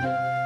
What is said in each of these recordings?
کوچه آقا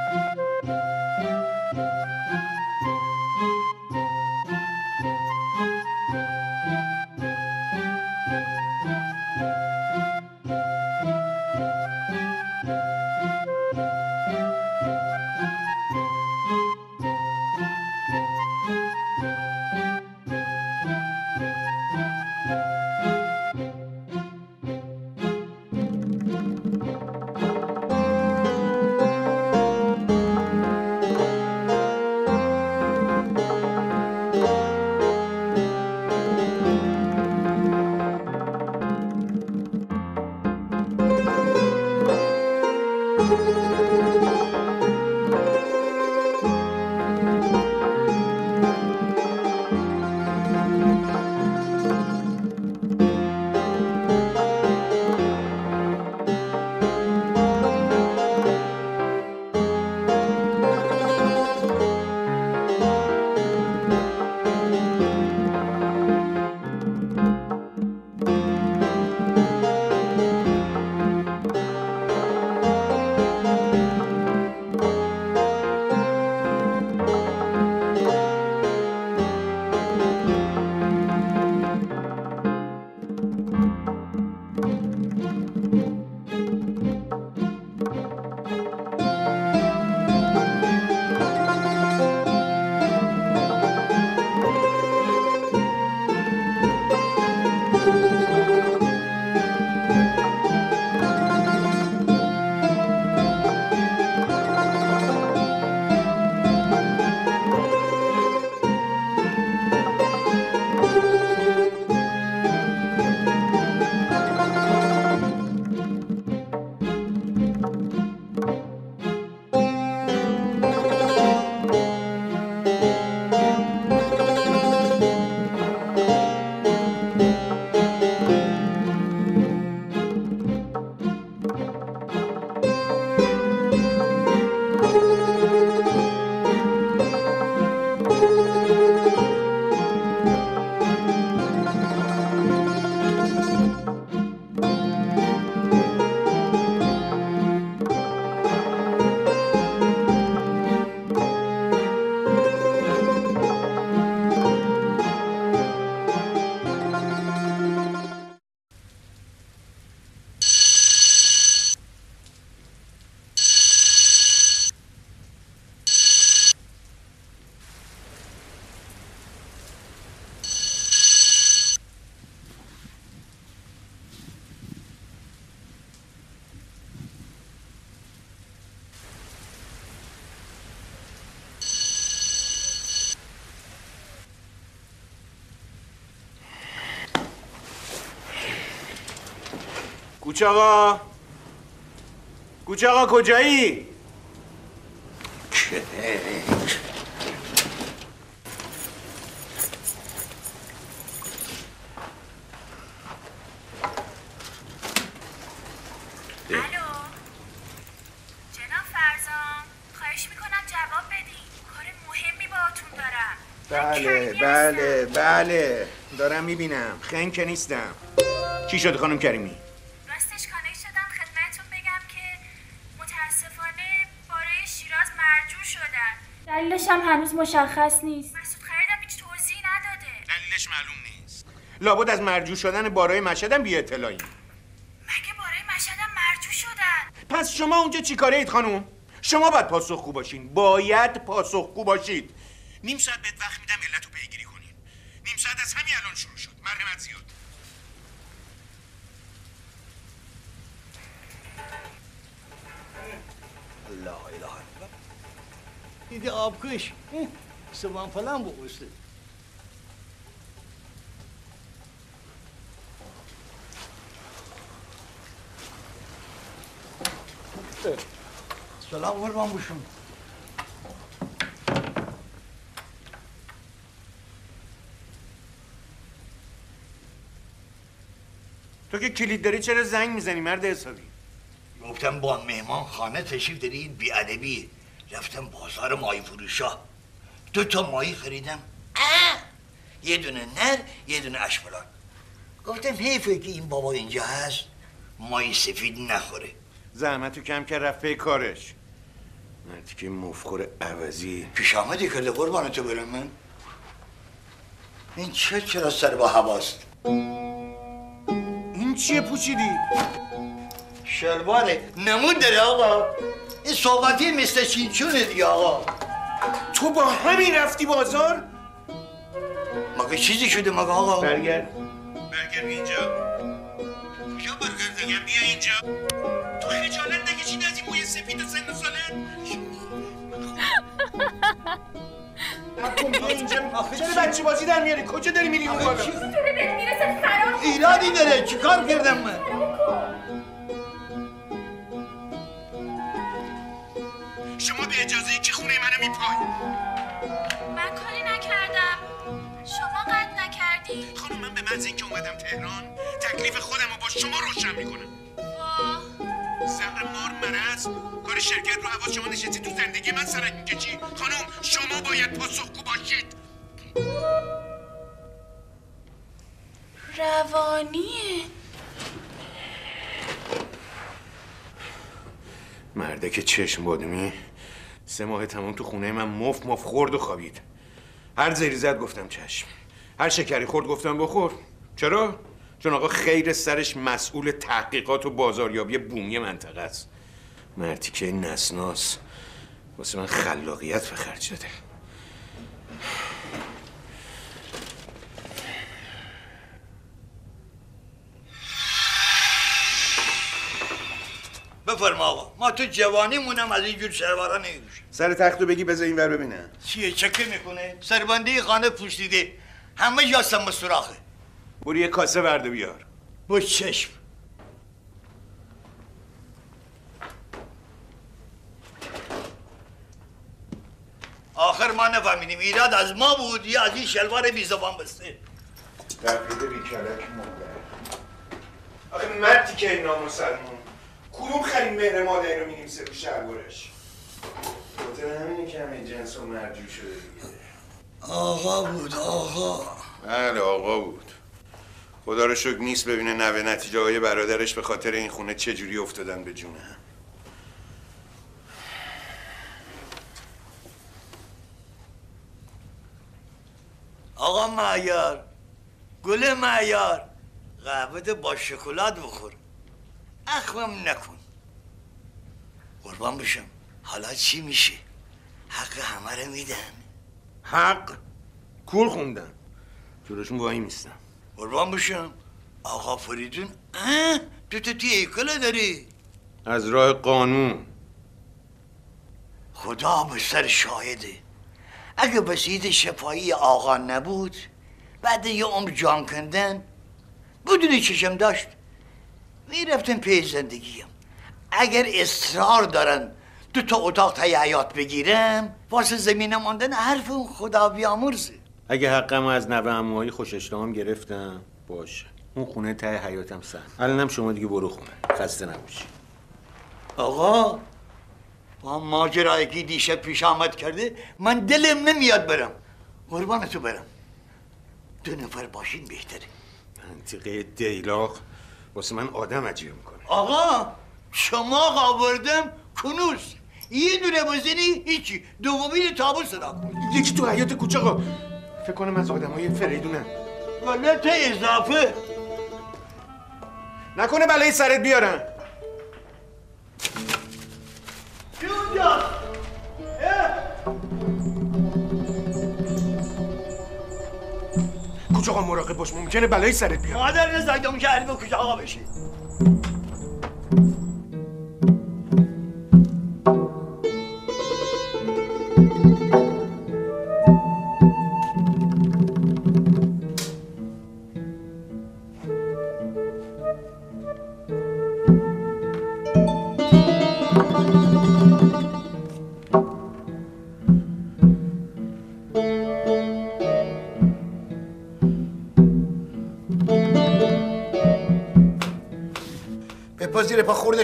مهمی باهاتون دارم. بله بله بله. دارم می‌بینم. خنگ که نیستم. چی شده خانم کریمی؟ هنوز مشخص نیست. مسعود خریدم هیچ توضیحی نداده. دلیلش معلوم نیست. لابد از مرجوع شدن بارای مشهدم بی اطلاعی. مگه باره مشهدم مرجوع شدن؟ پس شما اونجا چی کاره اید خانم؟ شما باید پاسخگو باشین. باید پاسخگو باشید. نیم ساعت بهت وقت دیدی آبکش سوان falan bu usta. Selam vurmamışım. تو که کلید داری چرا زنگ می‌زنی مرد حسابی گفتم با مهمان خانه تشریف دارید بیادبی رفتم بازار ماهی فروشا. دو تا ماهی خریدم. اه! یه دونه نر یه دونه اشبلان گفتم حیفه که این بابا اینجا هست ماهی سفید نخوره. زحمتو کم که رفت پی کارش. مردی که مفخور عوضی. پیش آمدی کرده قربان تو برم من. این چه چرا سر با هواست؟ این چیه پوچیدی؟ شلواره. نمون داره آقا. این صحبتی مثل چینچونه دیگه آقا. تو با همین رفتی بازار؟ مگه چیزی شده مگه آقا؟ برگرد. برگرد اینجا. کجا برگرد؟ بگم بیا اینجا. تو خجالت نکشید از این موی سفید و سن و اینجا. چرا بچه بازی در میاری؟ کجا داری میری اون بالا؟ داره بهت می‌رسه؟ ایرادی داره. چیکار کردم من؟ شما به اجازه کی خونه منو میپای من کاری نکردم. شما قد نکردی. خانم من به محض اینکه اومدم تهران تکلیف خودم رو با شما روشن می‌کنم. با زهر مار مرض. کار شرکت رو حواس شما نشستی تو زندگی من سرک می‌کشی خانم شما باید پاسخگو باشید. روانیه. مرده که چشم بادمی سه ماه تمام تو خونه من مف مف خورد و خوابید. هر زیری زد گفتم چشم. هر شکری خورد گفتم بخور. چرا؟ چون آقا خیر سرش مسئول تحقیقات و بازاریابی بومی منطقه است. مردی که نسناس واسه من خلاقیت به خرج داده. بفرما آقا. ما تو جوانی مونم از اینجور شلوارا نمیگوشم سر تختو بگی بذار این ور ببینم چیه؟ چکه می‌کنه؟ سربندی خانه پوشیده. همه جا سم سوراخه. برو یه کاسه ورده بیار. با چشم. آخر ما نفهمیدیم. ایراد از ما بود یا از این شلوار بی زبان بسته؟ تقلید بیکلک مادر. آخه مردی که این نامسلمون کدوم خریم مهر مادر رو می‌نویسه رو شلوارش؟ خاطر همینه که همه جنس و مرجوع شده دیگه. آقا بود آقا. بله آقا بود. خدا رو شکر نیست ببینه نوه نتیجه های برادرش به خاطر این خونه چجوری افتادن به جونه هم. آقا معیار گل معیار. قهوه با شکلات بخور. اخمم نکن. قربان بشم. حالا چی میشه؟ حق همه رو میدن. حق؟ کول خوندن. جلوشون وای میستم قربان بشم. آقا فریدون اه؟ تو تو تی ایکله داری؟ از راه قانون. خدا به سر شاهده. اگه بسیط شفایی آقا نبود بعد یه عمر جان کندن بدونی چشم داشت می‌رفتم پی زندگیم. اگر اصرار دارن دو تا اتاق تای حیات بگیرم واسه زمین ماندن حرف اون خدا بیامرزه. اگه حقم از نوه اموهایی خوش گرفتم باشه. اون خونه ته حیاتم سن الانم شما دیگه برو خونه. خسته نباشی. آقا با ماجرایی که دیشب پیش آمد کرده من دلم نمیاد برم. قربان تو برم. دو نفر باشین بهتره. منطقه دیلاق. واسه من آدم عجیب می‌کنه. آقا شما آوردم کنوز. یه دونه بزنی هیچی. دومی تابو صدا کن یکی تو حیات کوچه آقا فکر کنم از آدم های فریدونن غلط اضافه. نکنه بلای سرت بیارن. کی کوچه آقا مراقب باش؟ ممکنه بلای سرت بیارن مادر نزدم که علی به آقا بشی؟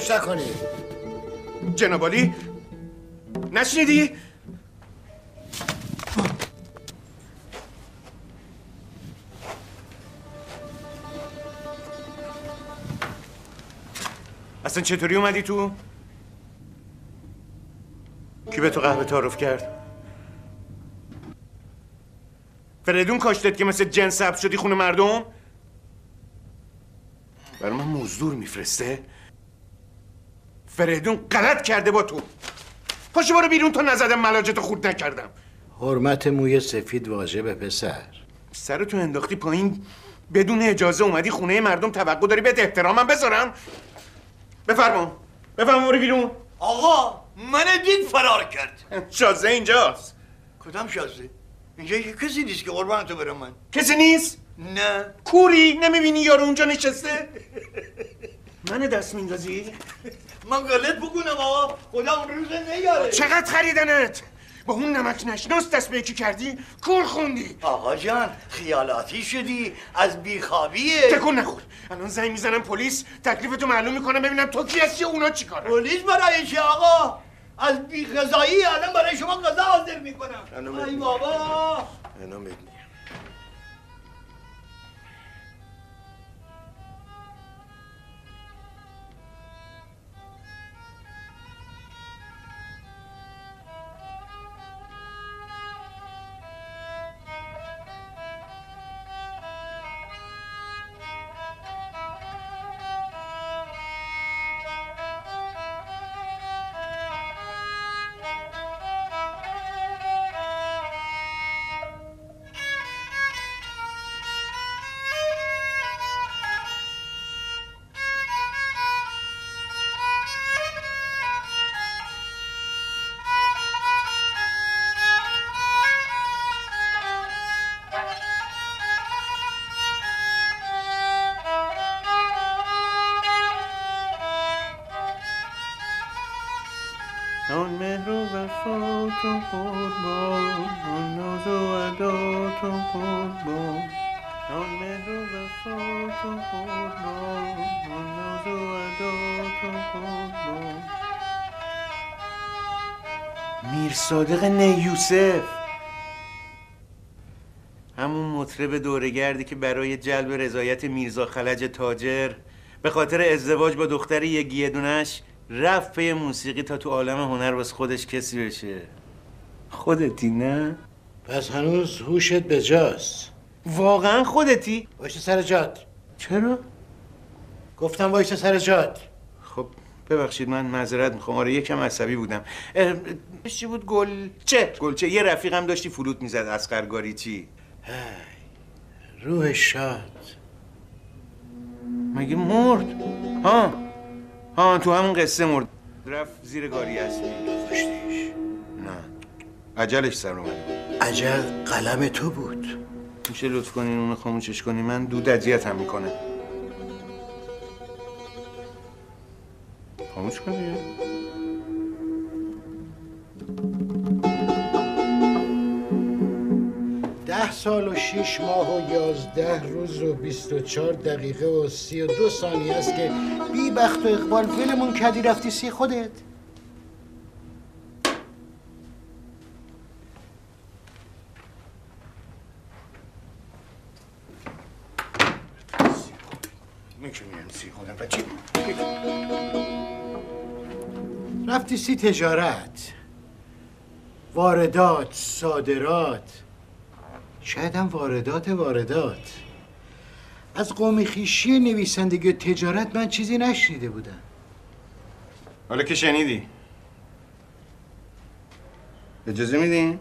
خوردش نکنی جنابالی نشنیدی؟ اصلا چطوری اومدی تو؟ کی به تو قهوه تعارف کرد فریدون کاشتت که مثل جن سبز شدی خونه مردم برای من مزدور میفرسته فریدون غلط کرده با تو. پاشو برو بیرون تا نزدم ملاجتو خورد نکردم. حرمت موی سفید واجبه پسر. سرتو انداختی پایین بدون اجازه اومدی خونه مردم توقع داری بهت احترامم بذارم. بفرما. بفرما برو بیرون. آقا من دید فرار کرد. شازده اینجاست. کدام شازده اینجا کسی نیست که قربان تو برم من. کسی نیست؟ نه. کوری؟ نمی‌بینی یارو اونجا نشسته؟ من دست میندازی؟ من غلط بکنم آقا. خدا اون روز نیاره. چقدر خریدنت؟ با اون نمک نشناس دست به یکی کردی کور خوندی. آقا جان خیالاتی شدی. از بیخوابیه. تکون نخور. الان زنگ می‌زنم پلیس تکلیفتو معلوم می‌کنم ببینم تو کی هستی و اونا چی کاره پلیس برای چی آقا؟ از بیغذایی الان برای شما غذا حاضر می‌کنم. ای. بابا. صادق نیوسف همون مطرب دورگردی که برای جلب رضایت میرزا خلج تاجر به خاطر ازدواج با دختر یگیه دونش رفت پی موسیقی تا تو عالم هنر واسه خودش کسی بشه خودتی نه؟ پس هنوز هوشت به جاست واقعا خودتی؟ وایسا سر جات چرا؟ گفتم وایسا سر جات خب ببخشید من معذرت می‌خوام. آره یکم عصبی بودم. چی بود؟ گلچه گلچه یه رفیقم داشتی فلوت می‌زد. اسقرگاری چی؟ روح شاد. مگه مرد؟ ها؟ ها تو همون قصه مرد. رفت زیر گاری اصلی کشتیش نه. عجلش سر اومد. عجل قلم تو بود. میشه لطف کنین؟ اونو خاموشش کنی من دود اذیتم می‌کنه. خاموش کنی ده سال و شیش ماه و یازده روز و بیست و چهار دقیقه و سی و دو ثانیه است که بی بخت و اقبال ولمون کردی رفتی سی خودت. سی تجارت. واردات صادرات. شاید هم واردات واردات. از قوم خیشی نویسندگی و تجارت من چیزی نشنیده بودم. حالا که شنیدی. اجازه میدین؟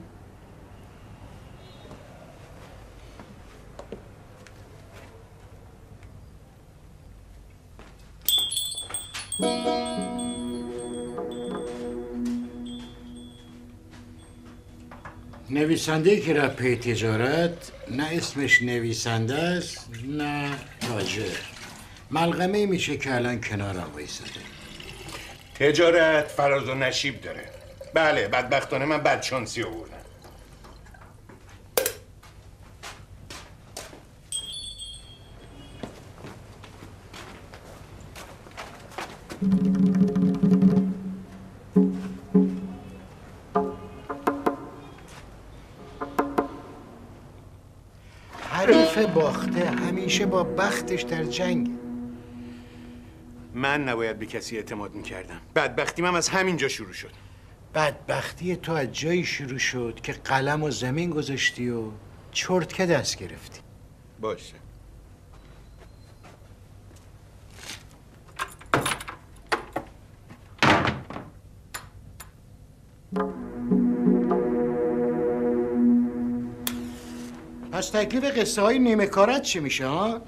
نویسنده که رفت پی تجارت نه اسمش نویسنده است نه تاجر ملغمه میشه که الان کنارم وایساده تجارت فراز و نشیب داره. بله بدبختانه من بدشانسی آوردم. همیشه با بختش در جنگ. من نباید به کسی اعتماد می‌کردم. بدبختیم هم از همینجا شروع شد. بدبختی تو از جایی شروع شد که قلم و زمین گذاشتی و چرت که دست گرفتی. باشه. پس تکلیف قصه های نیمه کارت چی میشه ها؟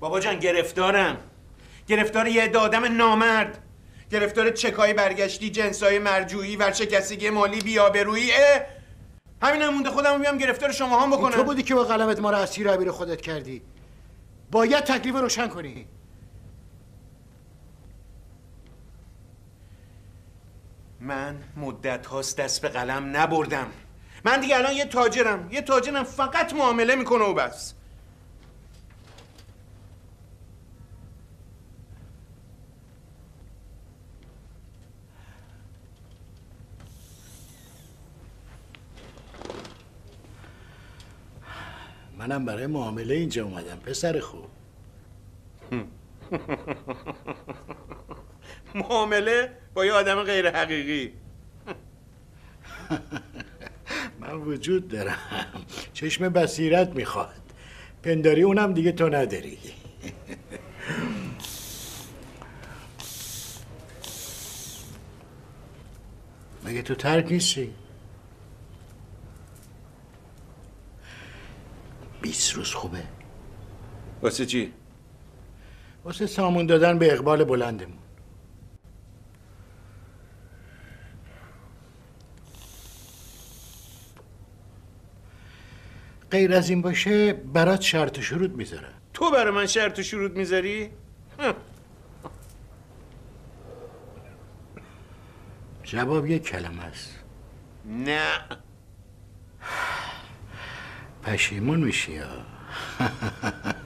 بابا جان گرفتارم. گرفتار یه عده آدم نامرد. گرفتار چکای برگشتی جنسای مرجوعی ورشکستگی مالی بیابرویی اه. همین هم مونده خودمو بیام گرفتار شما هم بکنم. تو بودی که با قلمت ما رو اسیر عبیر خودت کردی. باید تکلیف روشن کنی. من مدت هاست دست به قلم نبردم. من دیگه الان یه تاجرم. یه تاجرم فقط معامله می‌کنه و بس. منم برای معامله اینجا اومدم پسر خوب. معامله با یه آدم غیر حقیقی. من وجود دارم. چشم بصیرت می‌خواد. پنداری اونم دیگه تو نداری. مگه تو ترک نیستی؟ بیست روز خوبه. واسه چی؟ واسه سامون دادن به اقبال بلندمون. غیر از این باشه برات شرط و شروط می‌ذارم تو برای من شرط و شروط می‌ذاری؟ جواب یک کلمه است. نه. پشیمون میشی یا؟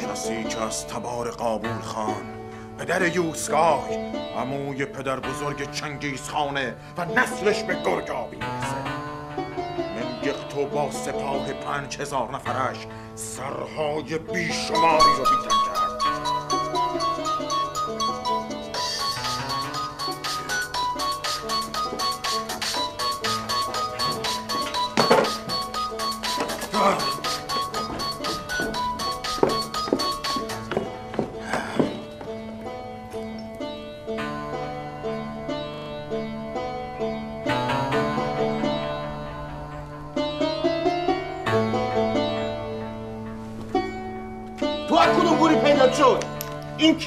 کسی که از تبار قابول خان پدر یوسگای عموی پدر بزرگ چنگیز خانه و نسلش به گرگابی می‌رسه. منگختو با سپاه پنج هزار نفرش سرهای بیشماری رو بیتن کرد. این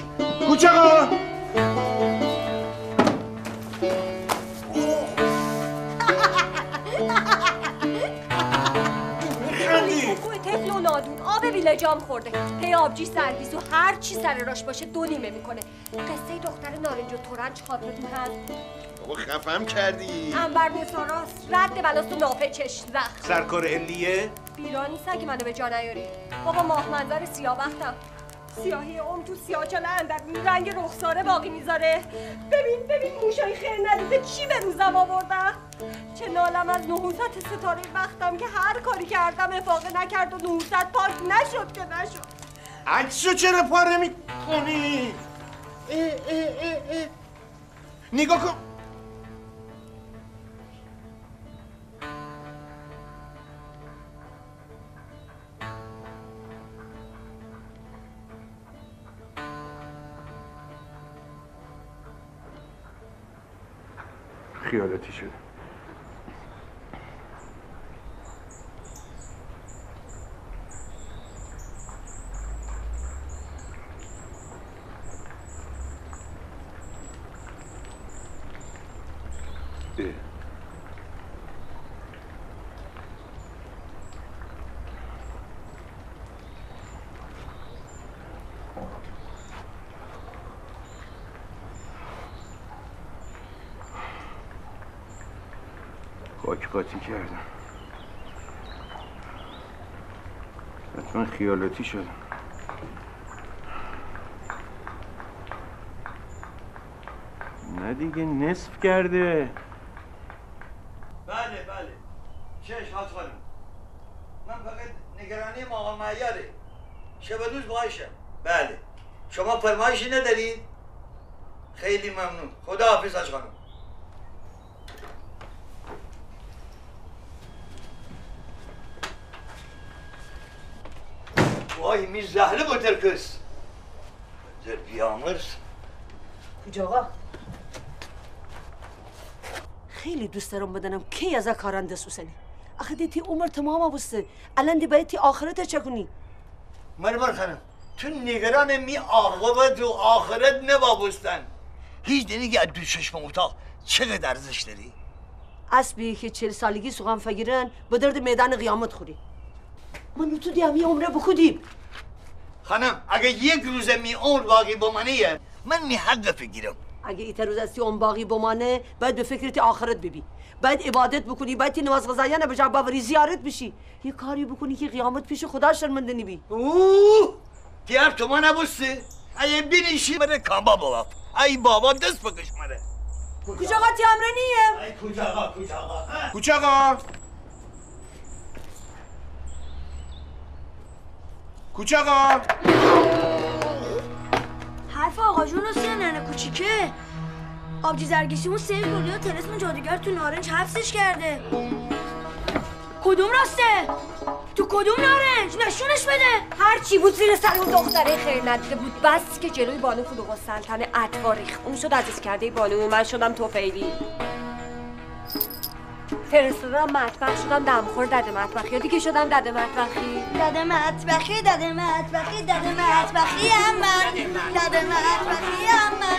طفل و نادون آب ویلجام خورده. هی آبجی سرویس و هر چی سر راش باشه دو نیمه می‌کنه. قصه دختر نارنج و تورنج خاطرتون هست. بابا خفم کردی. انبر نساراس رد بلاست و نافه چش زخم سرکار علیه. بیراه نیست اگه منو به جا نیاری. بابا ماه منظر سیاه بختم سیاهی عمر تو سیاه چاله اندر رنگ رخساره باقی می‌ذاره. ببین ببین موشای خیر ندیده چی به روزم آوردن؟ چه نالم از نحوست ستاره بختم که هر کاری کردم افاقه نکرد و نحوست پاک نشد که نشد. عکسو چرا پاره می‌کنی؟ نگاه کن. خیالاتی شده خاک قاطی کردم؟ حتما خیالاتی شدم. نه دیگه نصف کرده. بله بله. چش حاج خانم. من فقط نگرانی آقا معیاره. شب و روز باهاشم بله. شما فرمایشی ندارید؟ خیلی ممنون. خدا حافظ حاج خانم. وای می زهره با ترکس در بیامرز کجا آقا خیلی دوست دارم بدنم کی از کارنده سوسنی آخه دیتی عمر تمام بسته الان دی باید تی آخرت چه کنی مرمر خانم تو نگران می عاقبت و آخرت نبابستن هیچ دنیگه از دو چشم اتاق چقدر ارزش داری؟ اسبی که چل سالگی سوغم فگیرن به درد میدان قیامت خوری من تو دی همی عمره بخودیم. خانم اگه یک روز می عمر باقی بمانه من می حق بگیرم اگه ایت روز استی اون باقی بمانه باید به فکرت آخرت ببی باید عبادت بکنی باید تی نماز غذایانه بجا باوری زیارت بشی. یه کاری بکنی که قیامت پیش خدا شرمنده نبی اوه! دیار تو ما نبسته. ای بینیشی بره کامبا بابا. ای بابا دست بکش مره. کجا آقا تی امره نیم ای کجا آقا کجا آقا ها؟ کوچه آقا. حرف آقا جون راستیه ننه کوچیکه. آبجی زرگیشیمون سیل کرده یا تلسم جادوگر تو نارنج حفظش کرده. کدوم راسته؟ تو کدوم نارنج؟ نشونش بده. هر چی بود زیر سر اون دختره خیر ندیده بود. بس که جلوی بانو فروغ السلطنه اطوا ریخت اون شد عزیز کرده بانو من شدم توفیلی. فرستادم مطبخ شدم دمخور دده مطبخی. یا دیگه شدم دده مطبخی؟ داده مطبخی داده مطبخی داده مطبخی هم من. داده مطبخی هم من.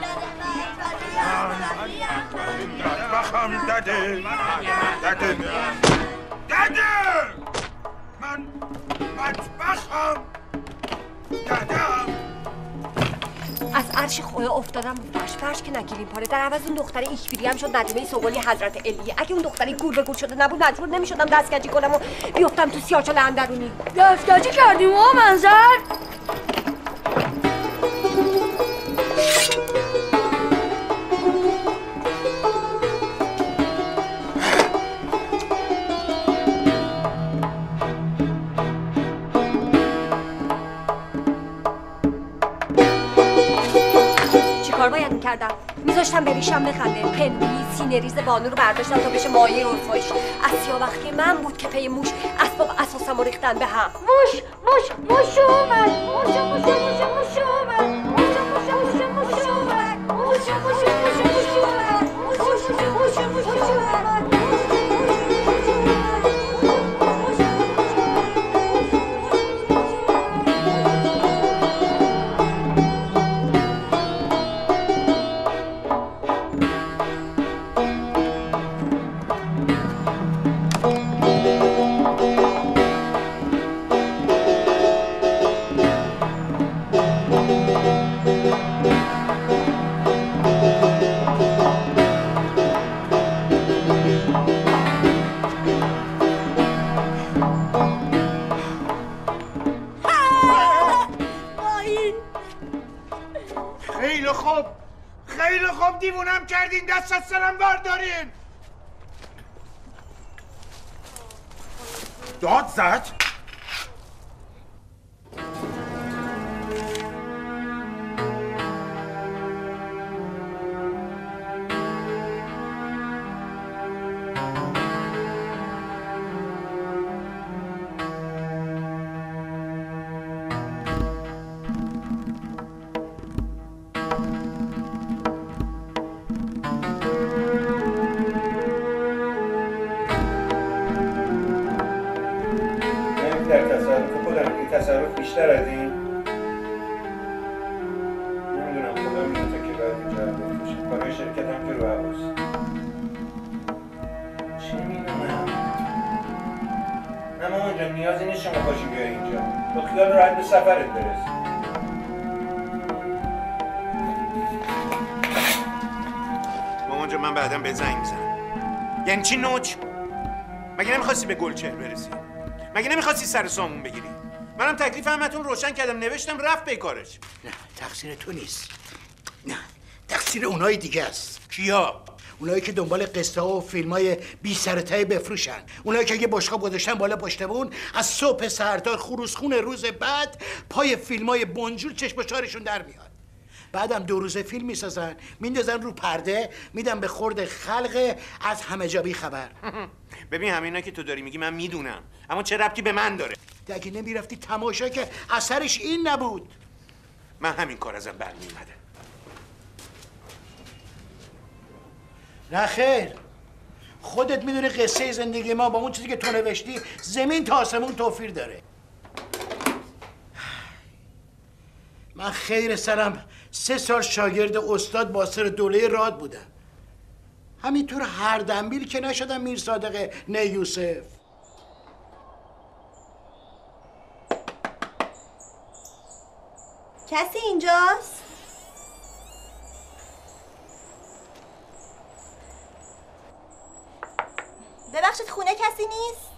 داده مطبخی هم من. مطبخم دده دده دده. من مطبخم. ددم از عرش خدا افتادم. فرش فرش که نگیریم پاره. در عوض اون دختر ایکبیری هم شد ندیمه سوگلی حضرت علیه. اگه اون دختری گور به گور شده نبود مجبور نمی‌شدم دستگجی کنم و بیفتم تو سیاچال اندرونی. دستگاجی کردیم و منظر. می‌کردم میذاشتم بریشم بخنده. پنبی سینه ریز بانو رو برداشتم تا بشه مایه از سیاوختی من بود که پی موش اسباب اساسم رو ریختن به هم. موش موش موش اومد. موش موش موش موش اومد. از سرم بردارین. چی نوچ؟ مگه نمی‌خواستی به گلچهر برسی؟ مگه نمی‌خواستی سر سامون بگیری؟ منم تکلیف همتون روشن کردم نوشتم رفت به کارش نه تقصیر تو نیست. نه تقصیر اونای دیگه است. کیا؟ اونایی که دنبال قصه ها و فیلم های بی سرتای بفروشن. اونایی که یه بشقاب گذاشتن بالا پشتمون از صبح سردار خروسخون روز بعد پای فیلم های بنجور چشم در میاد. بعدم دو روزه فیلم می‌سازن. میندازن رو پرده میدن به خورد خلق از همه جا بی خبر ببین همینا که تو داری میگی من می‌دونم. اما چه ربطی به من داره؟ اگه نمی‌رفتی تماشا که اثرش این نبود. من همین کار ازم برمیومده نه خیر. خودت می‌دونی قصه زندگی ما با اون چیزی که تو نوشتی زمین تا آسمون توفیر داره. من خیر سرم سه سال شاگرد استاد باسر دوله راد بودم همینطور هر دنبیل که نشدم میر صادق نه یوسف کسی اینجاست؟ ببخشید خونه کسی نیست؟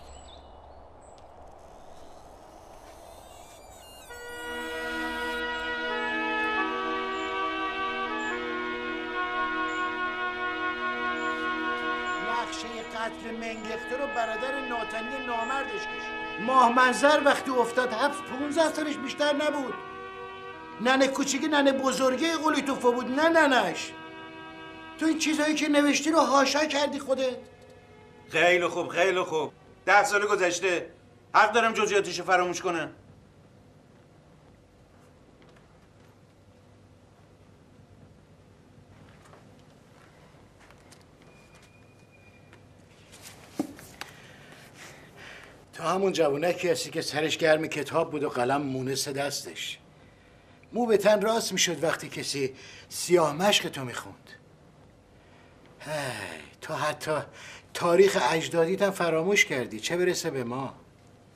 قتل منگخته رو برادر ناتنی نامردش کشید. ماه منظر وقتی افتاد حبس 15 سالش بیشتر نبود. ننه کوچیکی ننه بزرگه قولی توفا بود نه ننش تو این چیزهایی که نوشتی رو هاشا کردی خودت؟ خیلی خوب خیلی خوب. ده سال گذشته. حق دارم جزئیاتش فراموش کنم. تو همون جوونکی هستی که سرش گرم کتاب بود و قلم مونس دستش. مو به تن راست می‌شد وقتی کسی سیاه مشق تو می‌خوند. هی تو حتی تاریخ اجدادیت هم فراموش کردی. چه برسه به ما؟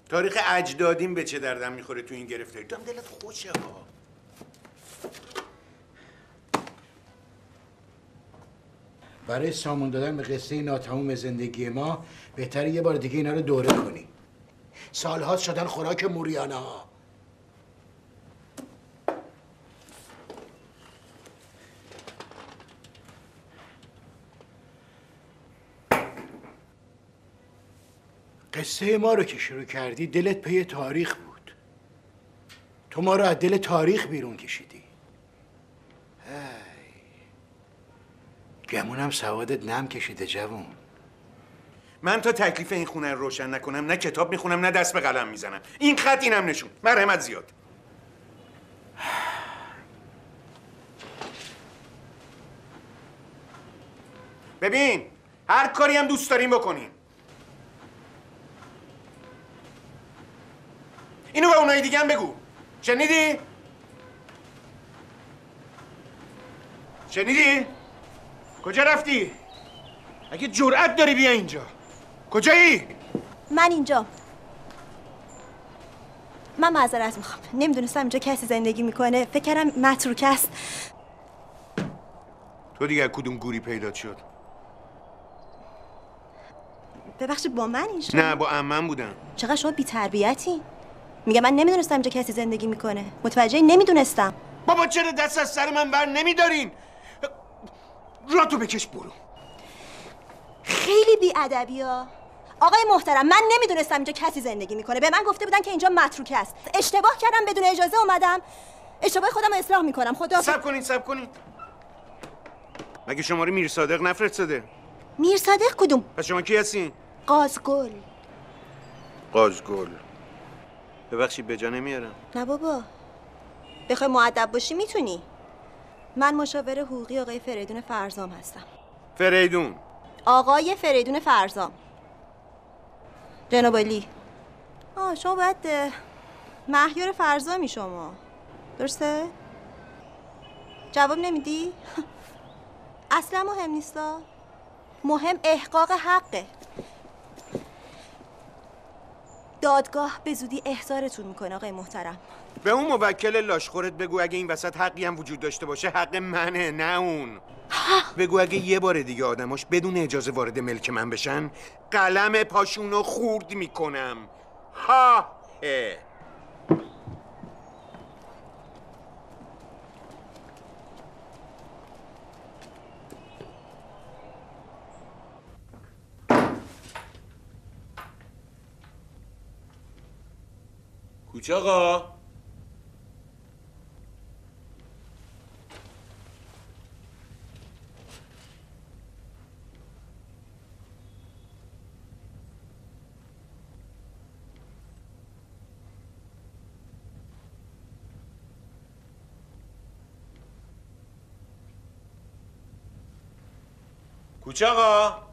تاریخ اجدادیم به چه دردم می‌خوره تو این گرفتاری؟ تو هم دلت خوشه ها برای سامون دادن به قصه ناتمام زندگی ما بهتره یه بار دیگه اینا رو دوره کنی سالها شدن خوراک موریانه ها قصه ما رو که شروع کردی دلت پی تاریخ بود. تو ما رو از دل تاریخ بیرون کشیدی. گمونم سوادت نم کشیده جوون. من تا تکلیف این خونه رو روشن نکنم نه کتاب می‌خونم نه دست به قلم می‌زنم این خط اینم نشون مرحمت زیاد ببین هر کاری هم دوست داریم بکنیم اینو به اونایی دیگه هم بگو شنیدی؟ شنیدی؟ کجا رفتی؟ اگه جرأت داری بیا اینجا کجایی؟ من اینجا. من معذرت می‌خوام. نمی‌دونستم اینجا کسی زندگی می‌کنه. فکر کردم متروک است. تو دیگه کدوم گوری پیدا شد؟ ببخشید با من اینجا؟ نه با امم بودم. چقدر شما بی‌تربیتی؟ میگه من نمی‌دونستم اینجا کسی زندگی می‌کنه. متوجه نمی‌دونستم. بابا چرا دست از سر من بر نمیدارین؟ را تو بکش برو. خیلی بی‌ادبی ها. آقای محترم من نمی‌دونستم اینجا کسی زندگی می‌کنه. به من گفته بودن که اینجا متروک است. اشتباه کردم بدون اجازه اومدم. اشتباه خودم رو اصلاح می‌کنم. خدا سب کنین سب کنین مگه شماره میر صادق نفرستاده میر صادق کدوم؟ پس شما کی هستین؟ قازگل. قازگل. ببخشید به جا نمیارم. نه بابا. بخوای معدب باشی می‌تونی. من مشاور حقوقی آقای فریدون فرزام هستم. فریدون. آقای فریدون فرزام. جناب علی. آه شما باید اه، مهیار فرزامی شما. درسته؟ جواب نمیدی؟ اصلا مهم نیستا. مهم احقاق حقه. دادگاه به زودی احضارتون می‌کنه آقای محترم. به اون موکل لاشخورت بگو اگه این وسط حقی هم وجود داشته باشه حق منه نه اون. بگو اگه یه بار دیگه آدماش بدون اجازه وارد ملک من بشن قلم پاشونو خورد می‌کنم ها اه. آقا کوچ آقا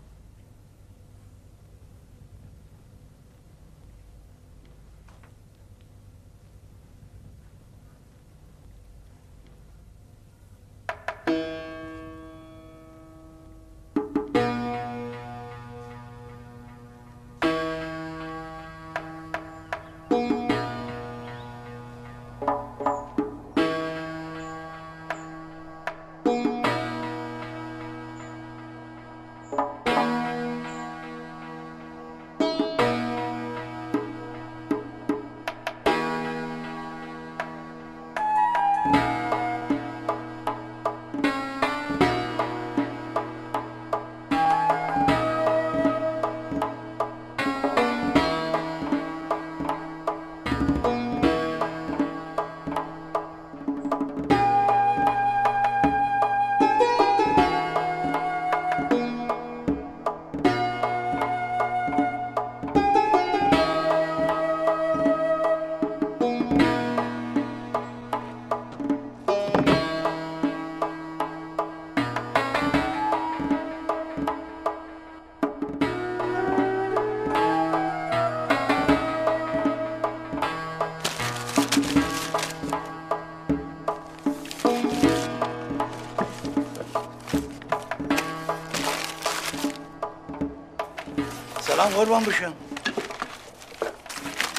سلام قربان بشم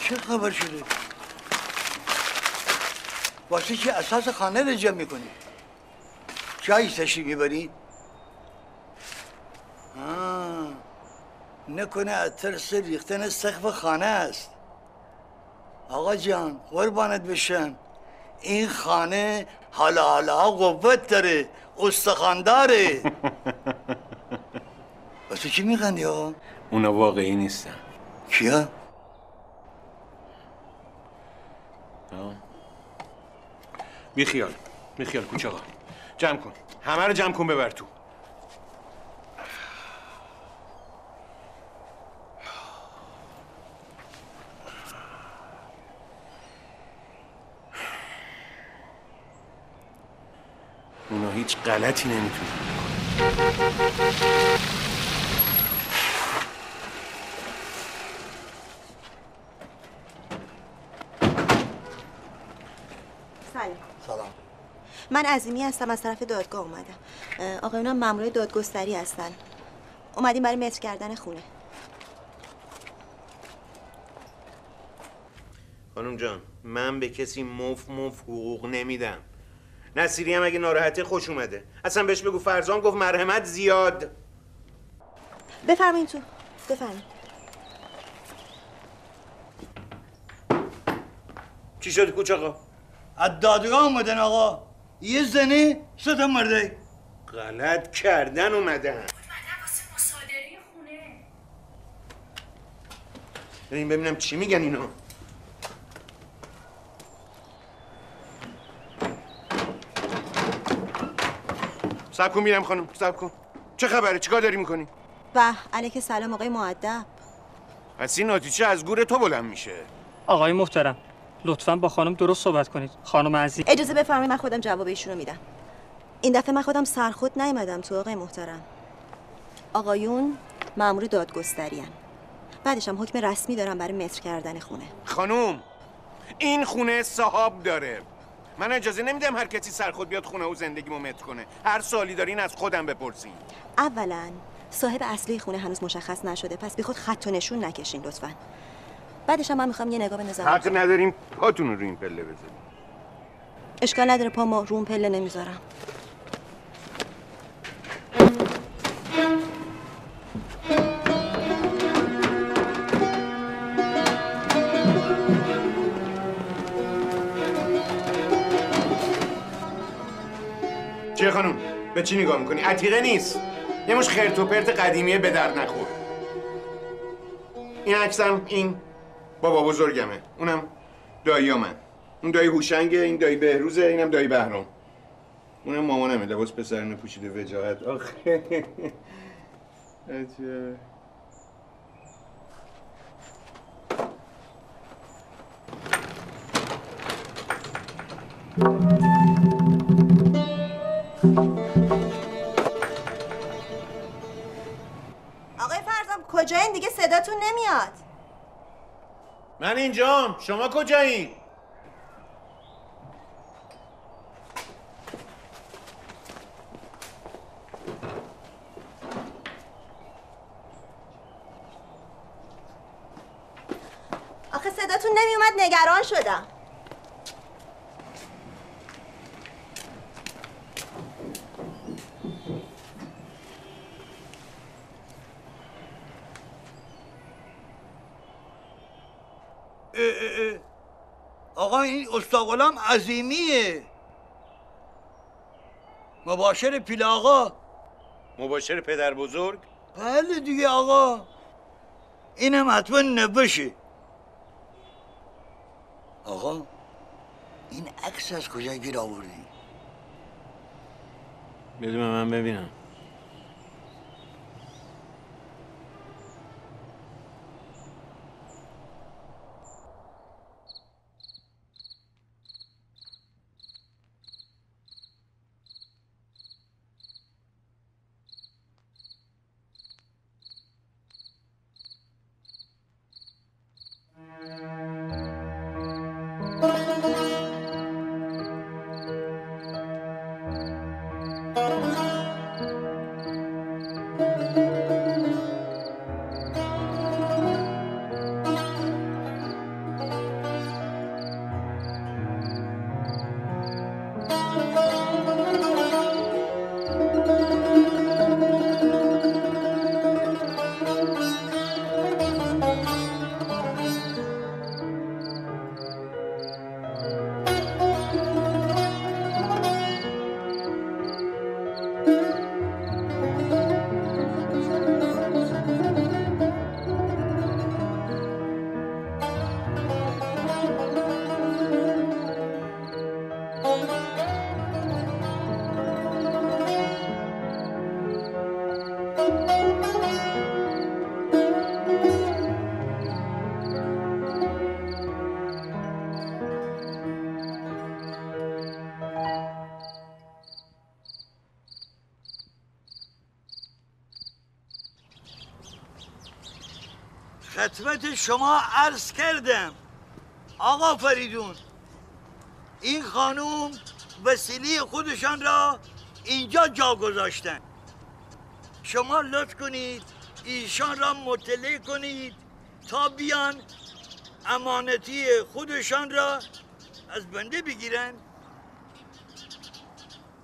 چه خبر شده؟ واسه چی اساس خانه رو جمع می‌کنی؟ چای تشریف می‌برید؟ آه، نکنه از ترس ریختن سقف خانه است آقا جان قربانت بشم این خانه حالا حالا قوت داره استخانداره واسه چی میخندی آقا؟ اونا واقعی نیستن. کیا؟ بی خیال بی خیال کوچ آقا. جمع کن. همه رو جمع کن ببر تو. اونا هیچ غلطی نمی‌تونن سلام سلام من عظیمی هستم از طرف دادگاه اومدم. اه، آقایونم مامورای دادگستری هستن. اومدیم برای متر کردن خونه. خانم جان من به کسی مف مف حقوق نمیدم. نصیری هم اگه ناراحته خوش اومده. اصلا بهش بگو فرزان گفت مرحمت زیاد. بفرمایید تو. بفرمایید چی شد کوچ آقا از دادگاه اومدن آقا. یه سه تا مرده غلط کردن اومدن. بریم ببینم چی میگن اینا سب کن میرم خانم سب کن. چه خبره؟ چیکار داری می‌کنی؟ به علیک سلام آقای معدب پس این آتیشه از گور تو بلند میشه. آقای محترم لطفا با خانم درست صحبت کنید. خانم عزیز. اجازه بفرمایید من خودم جواب ایشونو میدم. این دفعه من خودم سرخود نیومدم تو آقای محترم. آقایون مامور دادگستری بعدش هم حکم رسمی دارم برای متر کردن خونه. خانوم این خونه صاحب داره. من اجازه نمیدم هر کسی سرخود بیاد خونه و زندگی مت کنه. هر سوالی دارین از خودم بپرسین. اولا صاحب اصلی خونه هنوز مشخص نشده. پس بی خود خط و نشون نکشین لطفا. بعدش هم من می‌خوام یه نگاه به نظام حق نداریم پاتون رو این پله بزنیم. اشکال نداره پا ما روم پله نمی‌ذارم. چیه خانم؟ به چی نگاه می‌کنی؟ عتیقه نیست. یه مش خرت و پرت قدیمیه به درد نخور. این عکسم این بابا بزرگمه. اونم دایی من اون دایی هوشنگه این دایی بهروزه اینم دایی بهرام. اونم مامانمه لباس پسرانه پوشیده وجاهت. آخه. آقای فرزام کجایین؟ دیگه صداتون نمیاد. من اینجام. شما کجایین آخه صداتون نمیومد نگران شدم اه اه اه. آقا این استاغلام عظیمیه. مباشر پیل آقا مباشر پدر بزرگ. بله دیگه آقا. اینم حتما نبشه. آقا این عکس از کجا گیر آوردی؟ به من ببینم. خدمت شما عرض کردم. آقا فریدون این خانوم وسیله خودشان را اینجا جا گذاشتن. شما لطف کنید ایشان را مطلع کنید تا بیان امانتی خودشان را از بنده بگیرن.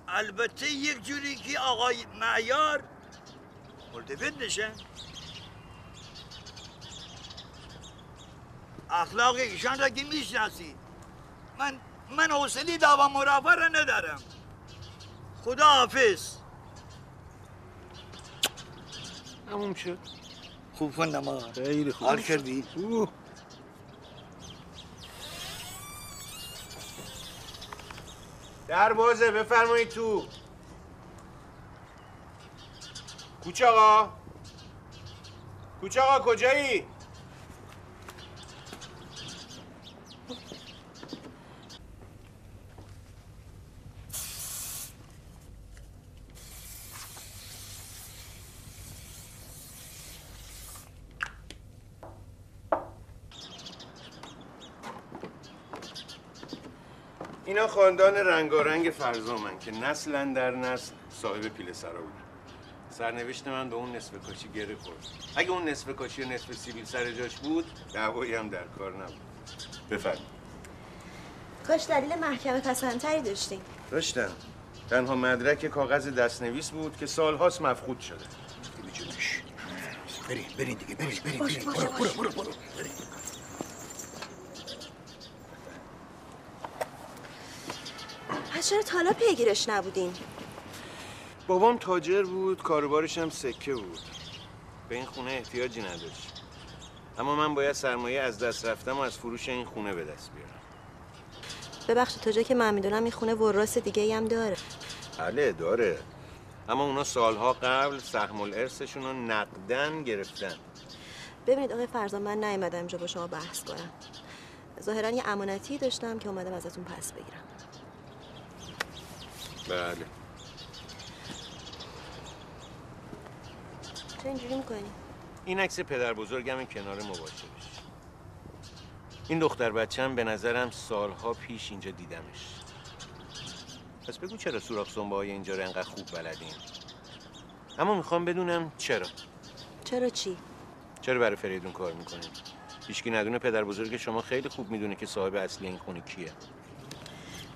البته یک جوری که آقای معیار ملتفت نشن. اخلاق ایشان را که می‌شناسید. من من حوصله دعوا مرافع را ندارم. خدا حافظ. تموم شد. خوب خوندم آقا خیلی خوب. حال کردی؟ در بازه بفرمایید تو. کوچ آقا. کوچ آقا کجایی؟ اینا خاندان رنگارنگ فرزامن که نسلا در نسل صاحب پیل سرا بودن سرنوشت من به اون نصف کاشی گره خورد. اگه اون نصف کاشی و نصف سیبیل سر جاش بود دعوایی هم در کار نبود. بفرمایید. کاش دلیل محکمه پسندتری داشتیم. داشتم. تنها مدرک کاغذ دستنویس بود که سالهاست مفقود شده. بریم بریم دیگه. بریم بریم بریم. برو برو برو برو. چرا تالا پیگیرش نبودین؟ بابام تاجر بود کاروبارش هم سکه بود. به این خونه احتیاجی نداشت. اما من باید سرمایه از دست رفتم و از فروش این خونه به دست بیارم. ببخشید تا جایی که من می‌دونم این خونه وراس دیگه هم داره. بله داره. اما اونا سالها قبل سهم الارثشون رو نقدن گرفتن. ببینید آقای فرزان من نیومدم اینجا با شما بحث کنم. ظاهرا یه امانتی داشتم که اومدم ازتون پس بگیرم. بله. چرا اینجوری می‌کنی؟ این عکس پدر بزرگم کنار مباشرش این دختر بچم به نظرم سالها پیش اینجا دیدمش. پس بگو چرا سوراخ سنبه های اینجا رو انقدر خوب بلدین؟ اما می‌خوام بدونم چرا. چرا چی؟ چرا برای فریدون کار می‌کنین هیچکی ندونه پدر بزرگ شما خیلی خوب می‌دونه که صاحب اصلی این خونه کیه.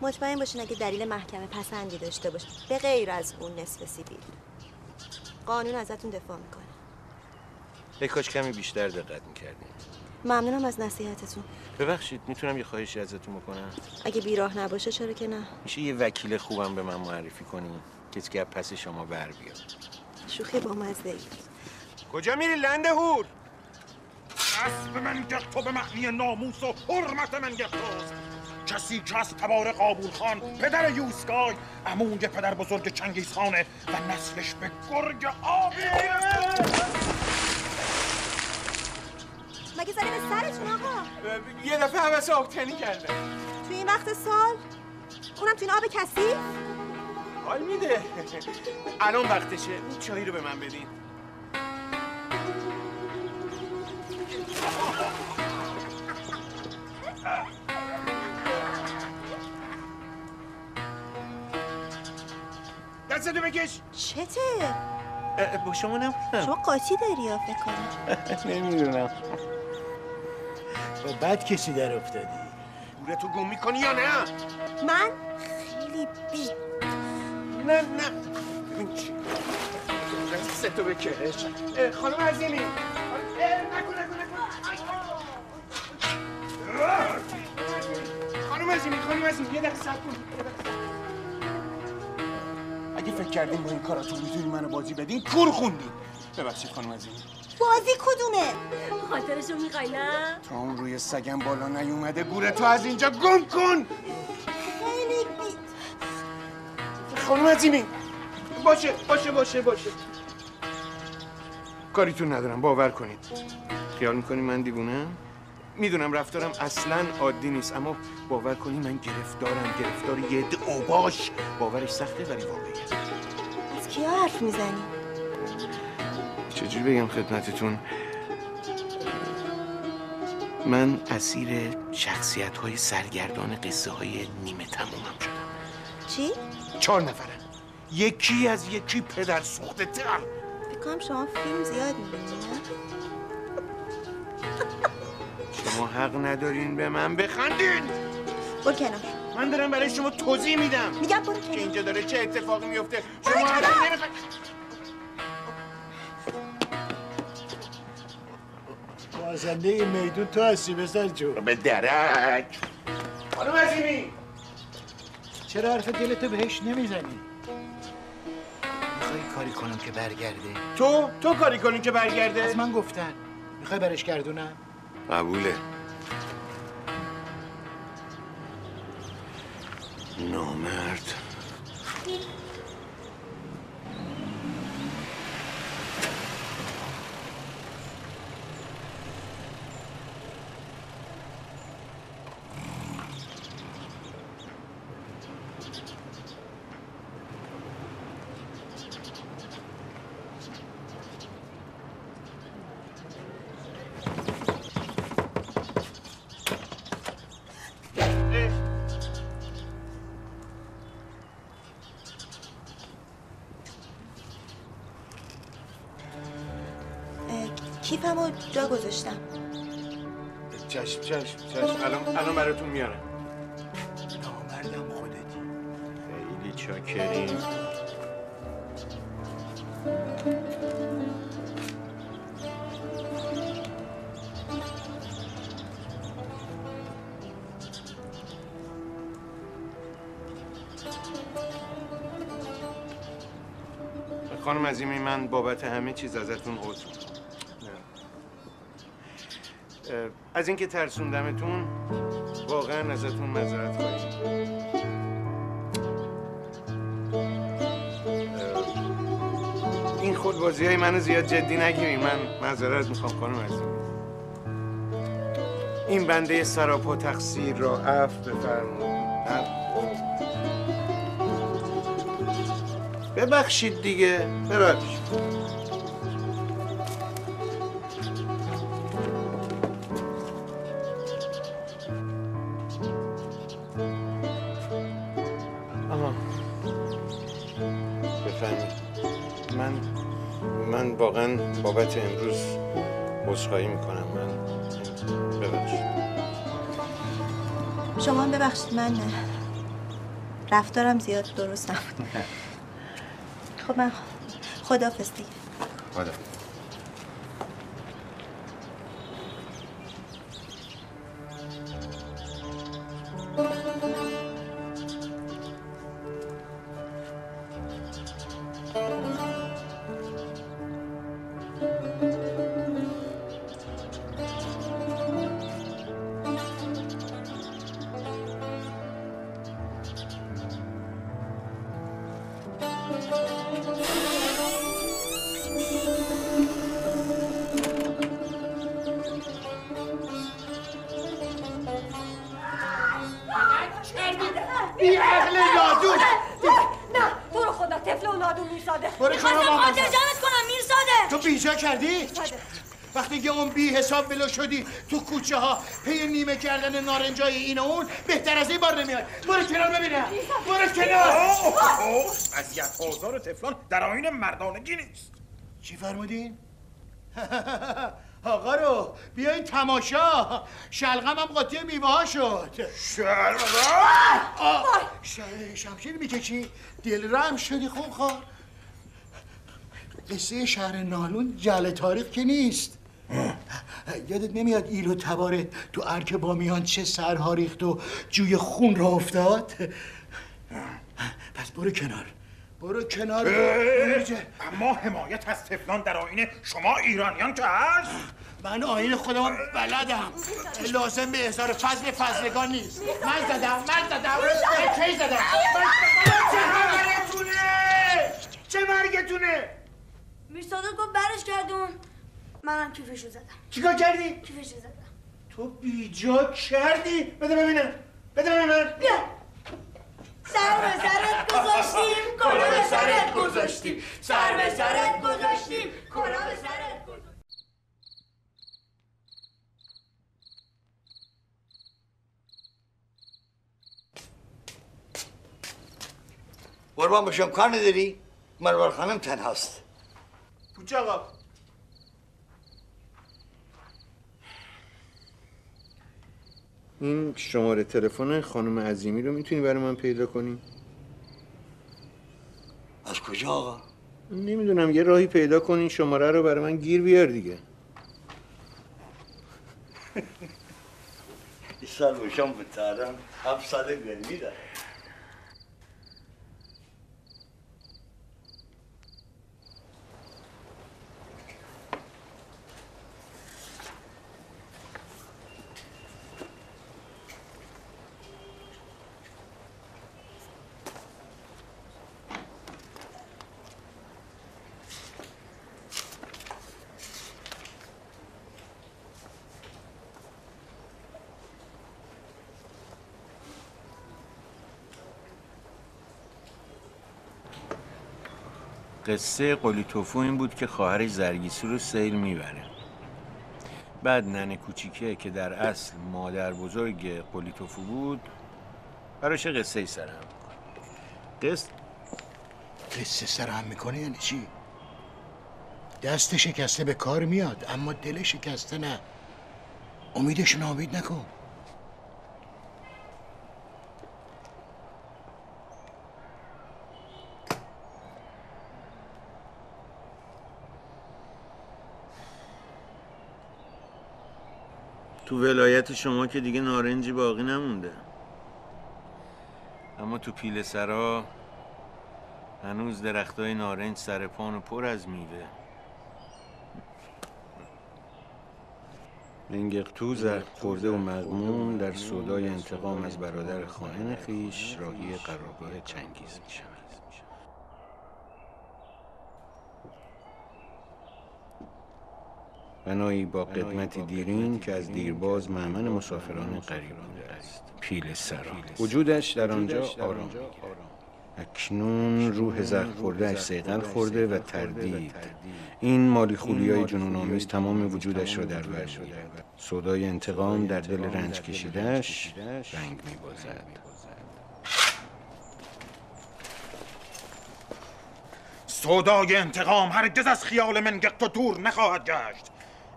مطمئن باشین اگه دلیل محکمه پسندی داشته باشه. به غیر از اون نصف سیبیل. قانون ازتون دفاع می‌کنه. ای کاش کمی بیشتر دقت می‌کردین. ممنونم از نصیحتتون. ببخشید می‌تونم یه خواهشی ازتون بکنم؟ اگه بیراه نباشه چرا که نه؟ میشه یه وکیل خوبم به من معرفی کنی؟ کسی که پس شما بر بیاد. شوخی با مزه ای کجا میری لنده هور؟ اسب من گرتو به معنی ناموس و حرمت من گرتوست کسی که از تبار قابول خان. پدر یوسکای عموی پدر بزرگ چنگیز خانه و نسلش به گرگ آبی. مگه زنی به سرتون آقا؟ یه دفعه حوث آبتنی کردم توی این وقت سال اونم توی این آب کسی حال میده. الان وقتشه. این چایی رو به من بدین. دستتو بکش. چته؟ با شما نبودم. شما قاطی داری یا فکر کنم؟ نمی‌دونم. با بد کسی در افتادی؟ گورتو گم می‌کنی یا نه؟ من خیلی بی نه نه. ببین چی. دستتو بکش. خانم عظیمی اه، نکن نکن نکن. خانم عظیمی خانم عظیمی یه دقیقه صبر کن. اگه فکر کردین با این کاراتون می‌تونین منو بازی بدین کور خوندین. ببخشید خانم عظیمی بازی کدومه؟ خاطرشو می‌خوای نه؟ تا اون روی سگم بالا نیومده گورتو از اینجا گم کن! خیلی بی خانم عظیمی باشه باشه باشه باشه. کاریتون ندارم باور کنید. خیال می‌کنی من دیوونه می‌دونم رفتارم اصلا عادی نیست اما باور کنی من گرفتارم. گرفتار یه عده اوباش باورش سخته ولی واقعیه از کیا حرف می‌زنی؟ چجوری بگم خدمتتون؟ من اسیر شخصیت های سرگردان قصه های نیمه تمومم شدم. چی؟ چهار نفرن یکی از یکی پدر سوخته تر. فکر کنم شما فیلم زیاد می‌بینی نه؟ شما حق ندارین به من بخندین. برو کنار. من دارم برای شما توضیح میدم. میگم برو که کنار اینجا داره چه اتفاقی میفته. برو شما کنار. الان نمی‌فهم- بازنده این میدون تو هستی بسر جو. به درک. خانم عظیمی. چرا حرف دلتو بهش نمی‌زنی؟ می‌خوای کاری کنم که برگرده؟ تو؟ تو کاری کنی که برگرده؟ از من گفتن. می‌خوای برش گردونم؟ قبوله. نامرد. جا گذاشتم. چشم چشم چشم. الان الان براتون میارم. نامردم خودتی. خیلی چاکریم. خانم عظیمی من بابت همه چیز ازتون عذر از اینکه ترسوندمتون واقعا ازتون معذرت خواهیم این خودبازی های منو زیاد جدی نگیرین. من معذرت می‌خوام خانم عزیزم این بنده سراپا تقصیر را عفو بفرمایید. عفو. ببخشید دیگه. ببخشید بابت امروز عذرخواهی می‌کنم من. ببخشید. شما ببخشید من رفتارم زیاد درست نبود. خب من خداحافظ دیگه. خدا شدی تو کوچه ها؟ پی نیمه کردن نارنجای این و اون بهتر از این بار نمیاد. برو کنار ببینم. برو کنار. اذیت آزار تفلان در آین مردانگی نیست. چی فرمودین؟ آقا رو بیاین تماشا. شلغم هم قاطی میوه ها شد آه، ش- شمشیر می‌کشی؟ دل رم شدی خونخوار. قصه شهر نالون جل تاریخ که نیست. یادت نمیاد ایل و تبارت تو ارک بامیان چه سرها ریخت و جوی خون را افتاد؟ پس برو کنار. برو کنار. اما حمایت از تفلان در آین شما ایرانیان که هست. من آین خودم بلدم. لازم به اظهار فضل فضلگان نیست. من زدم من زدم. من کی زدم؟ چه مرگتونه چه مرگتونه؟ میرساده گفت برش گردون منم کیفشو زدم. چیکار کردی؟ کیفشو زدم. تو بیجا کردی؟ بده ببینم بده ببینم بیا. سر به سرت گذاشتیم کلا به سرت گذاشتیم. سر به سرت گذاشتیم کلا به سرت گذاشتیم. قربان بشم کار نداری؟ مروار خانم تنهاست. پوچ آقا این شماره تلفن خانم عظیمی رو می‌تونی برای من پیدا کنی؟ از کجا آقا؟ نمی‌دونم یه راهی پیدا کن این شماره رو برای من گیر بیار دیگه. این سال بشم بتارم هفت سال گرمی داره. قصه قلی توفو این بود که خواهرش زرگیسی رو سیل می‌بره. بعد ننه کوچیکه که در اصل مادر بزرگ قلی توفو بود براش قصه ای سرم قصه قصه سرهم می‌کنه یعنی چی؟ دست شکسته به کار میاد اما دل شکسته نه. امیدش نامید نکن. ولایت شما که دیگه نارنجی باقی نمونده. اما تو پیل سرا هنوز درختای نارنج سر پان و پر از میوه. منگقتو زخم خورده و مغموم در سودای انتقام از برادر خائن خیش راهی قرارگاه چنگیز می بنایی با قدمتی دیرین که از دیرباز معمن مسافران بوده است. پیل سرا. وجودش در آنجا آرام. اکنون روح زخم خورده سیغل خورده و تردید. این مالی خولیای جنون آمیز تمام وجودش را در بر سودای انتقام در دل رنج کشیدهش رنگ میبازد. سودای انتقام هرگز از خیال منگقتو دور نخواهد گشت.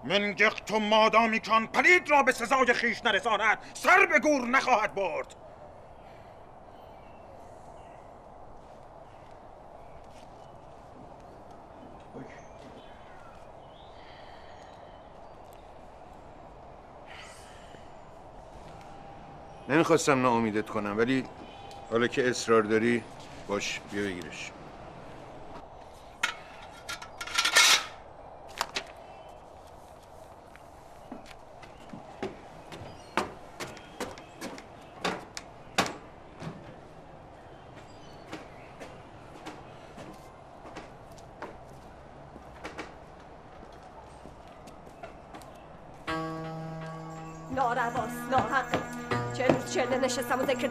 منگقتو مادامی کان پلید را به سزای خیش نرساند. سر به گور نخواهد برد. نمی‌خواستم ناامیدت کنم ولی حالا که اصرار داری باش بیا بگیرش.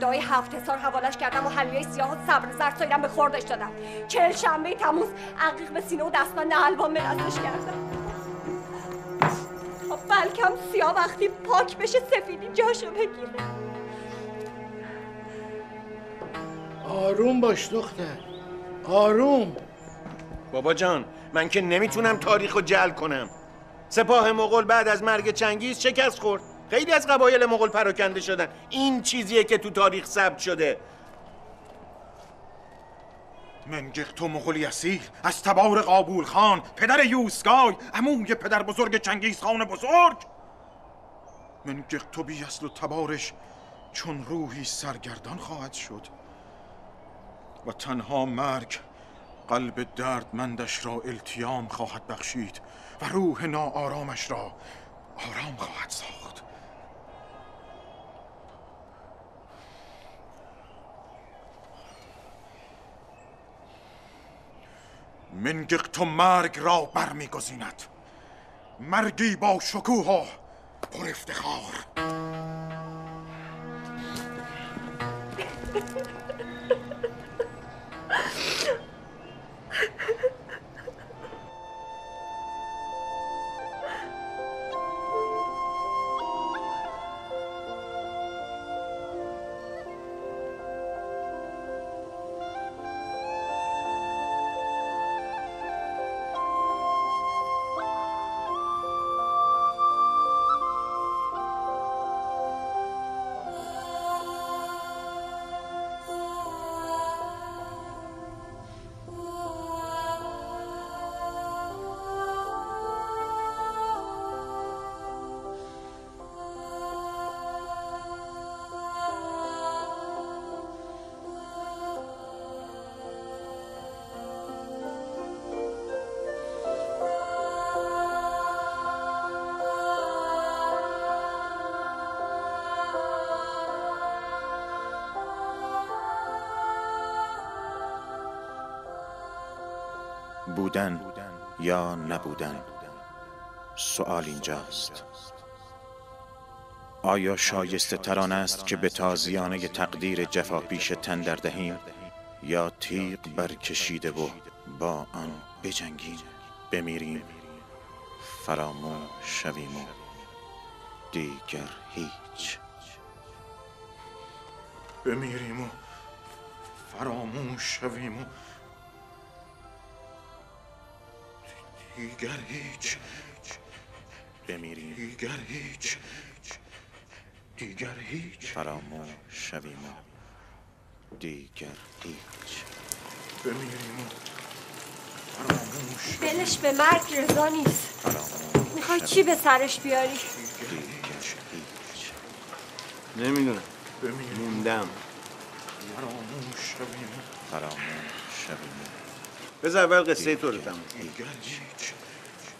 دعای هفت حسار حوالش کردم و حلوه سیاه و صبر زرد سایرم به خوردش دادم. چهل شنبه تموز عقیق به سینه و دستان حلوا مرزش کردم. تا بلکم سیاه وقتی پاک بشه سفیدی جاشو بگیره آروم باش دختر. آروم. بابا جان من که نمی‌تونم تاریخ رو جل کنم. سپاه مغول بعد از مرگ چنگیز شکست خورد. خیلی از قبایل مغول پراکنده شدن. این چیزیه که تو تاریخ ثبت شده. منگقتو مغولی اصیل از تبار قابول خان پدر یوسگای عموی پدر بزرگ چنگیز خان بزرگ. منگقتو بی اصل و تبارش چون روحی سرگردان خواهد شد. و تنها مرگ قلب دردمندش را التیام خواهد بخشید و روح ناآرامش را آرام خواهد ساخت. منگقتو مرگ را برمیگزیند. مرگی با شکوه و پر افتخار. یا نبودن؟ سوال اینجاست. آیا شایسته تران است که به تازیانه تقدیر جفا پیش تن در دهیم یا تیغ برکشیده و با آن بجنگیم؟ بمیریم فراموش شویم و دیگر هیچ. بمیریم و فراموش شویم و دیگر هیچ بمیریم دیگر هیچ دیگر هیچ فراموش شویم و دیگر هیچ بمیریم و فراموش دلش به مرگ رضا نیست می‌خوای چی به سرش بیاری دیگر هیچ نمی‌دونم بمیریم موندم فراموش شویم فراموش شویم بذار اول قصه تو رو تموم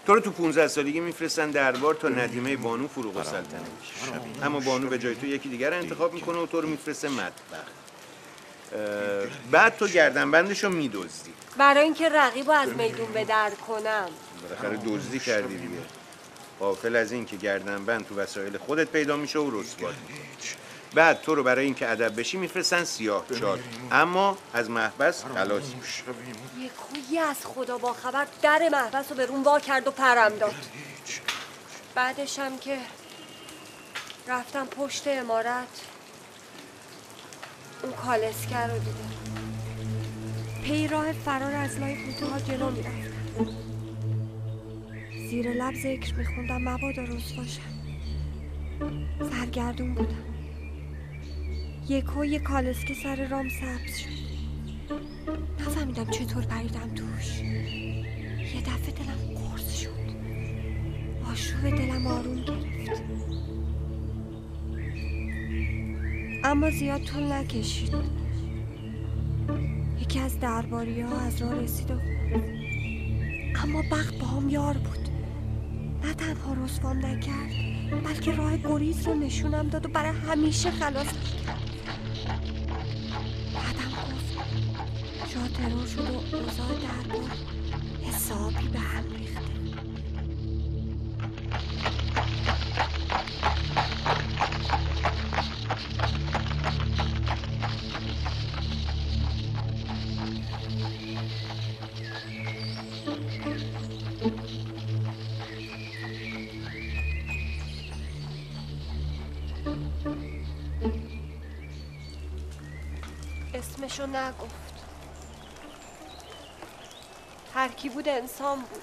تو رو تو 15 سالگی میفرستن دربار تا ندیمه بانو فروغ السلطنه. اما بانو به جای تو یکی دیگر رو انتخاب می‌کنه و تو رو میفرسته مطبخ. بعد تو گردنبندش رو میدزدی. برای اینکه رقیب از میدون به در کنم. بالاخره دزدی کردی دیگه. غافل از این که گردنبند تو وسایل خودت پیدا میشه و رسوایی بعد تو رو برای اینکه ادب بشی میفرستن سیاه چال اما از محبس خلاص میشی. یه از خدا با خبر در محبس رو به روم وا کرد و پرم داد. بعدش هم که رفتم پشت امارت اون کالسکر رو دیدم. پی راه فرار از لای بوته ها جلو می‌رفتم. زیر لب ذکر میخوندم مبادا رسواشم سرگردون بودم. یکو یه کالسکه سر رام سبز شد. نفهمیدم چطور پریدم توش. یه دفعه دلم قرص شد. آشوب دلم آروم گرفت. اما زیاد طول نکشید. یکی از درباری ها از راه رسید و اما بخت با هم یار بود. نه تنها رسوام نکرد بلکه راه گریز رو نشونم داد و برای همیشه خلاص کرد. جا ترور شد و اوضاع دربار حسابی به هم بود انسان بود.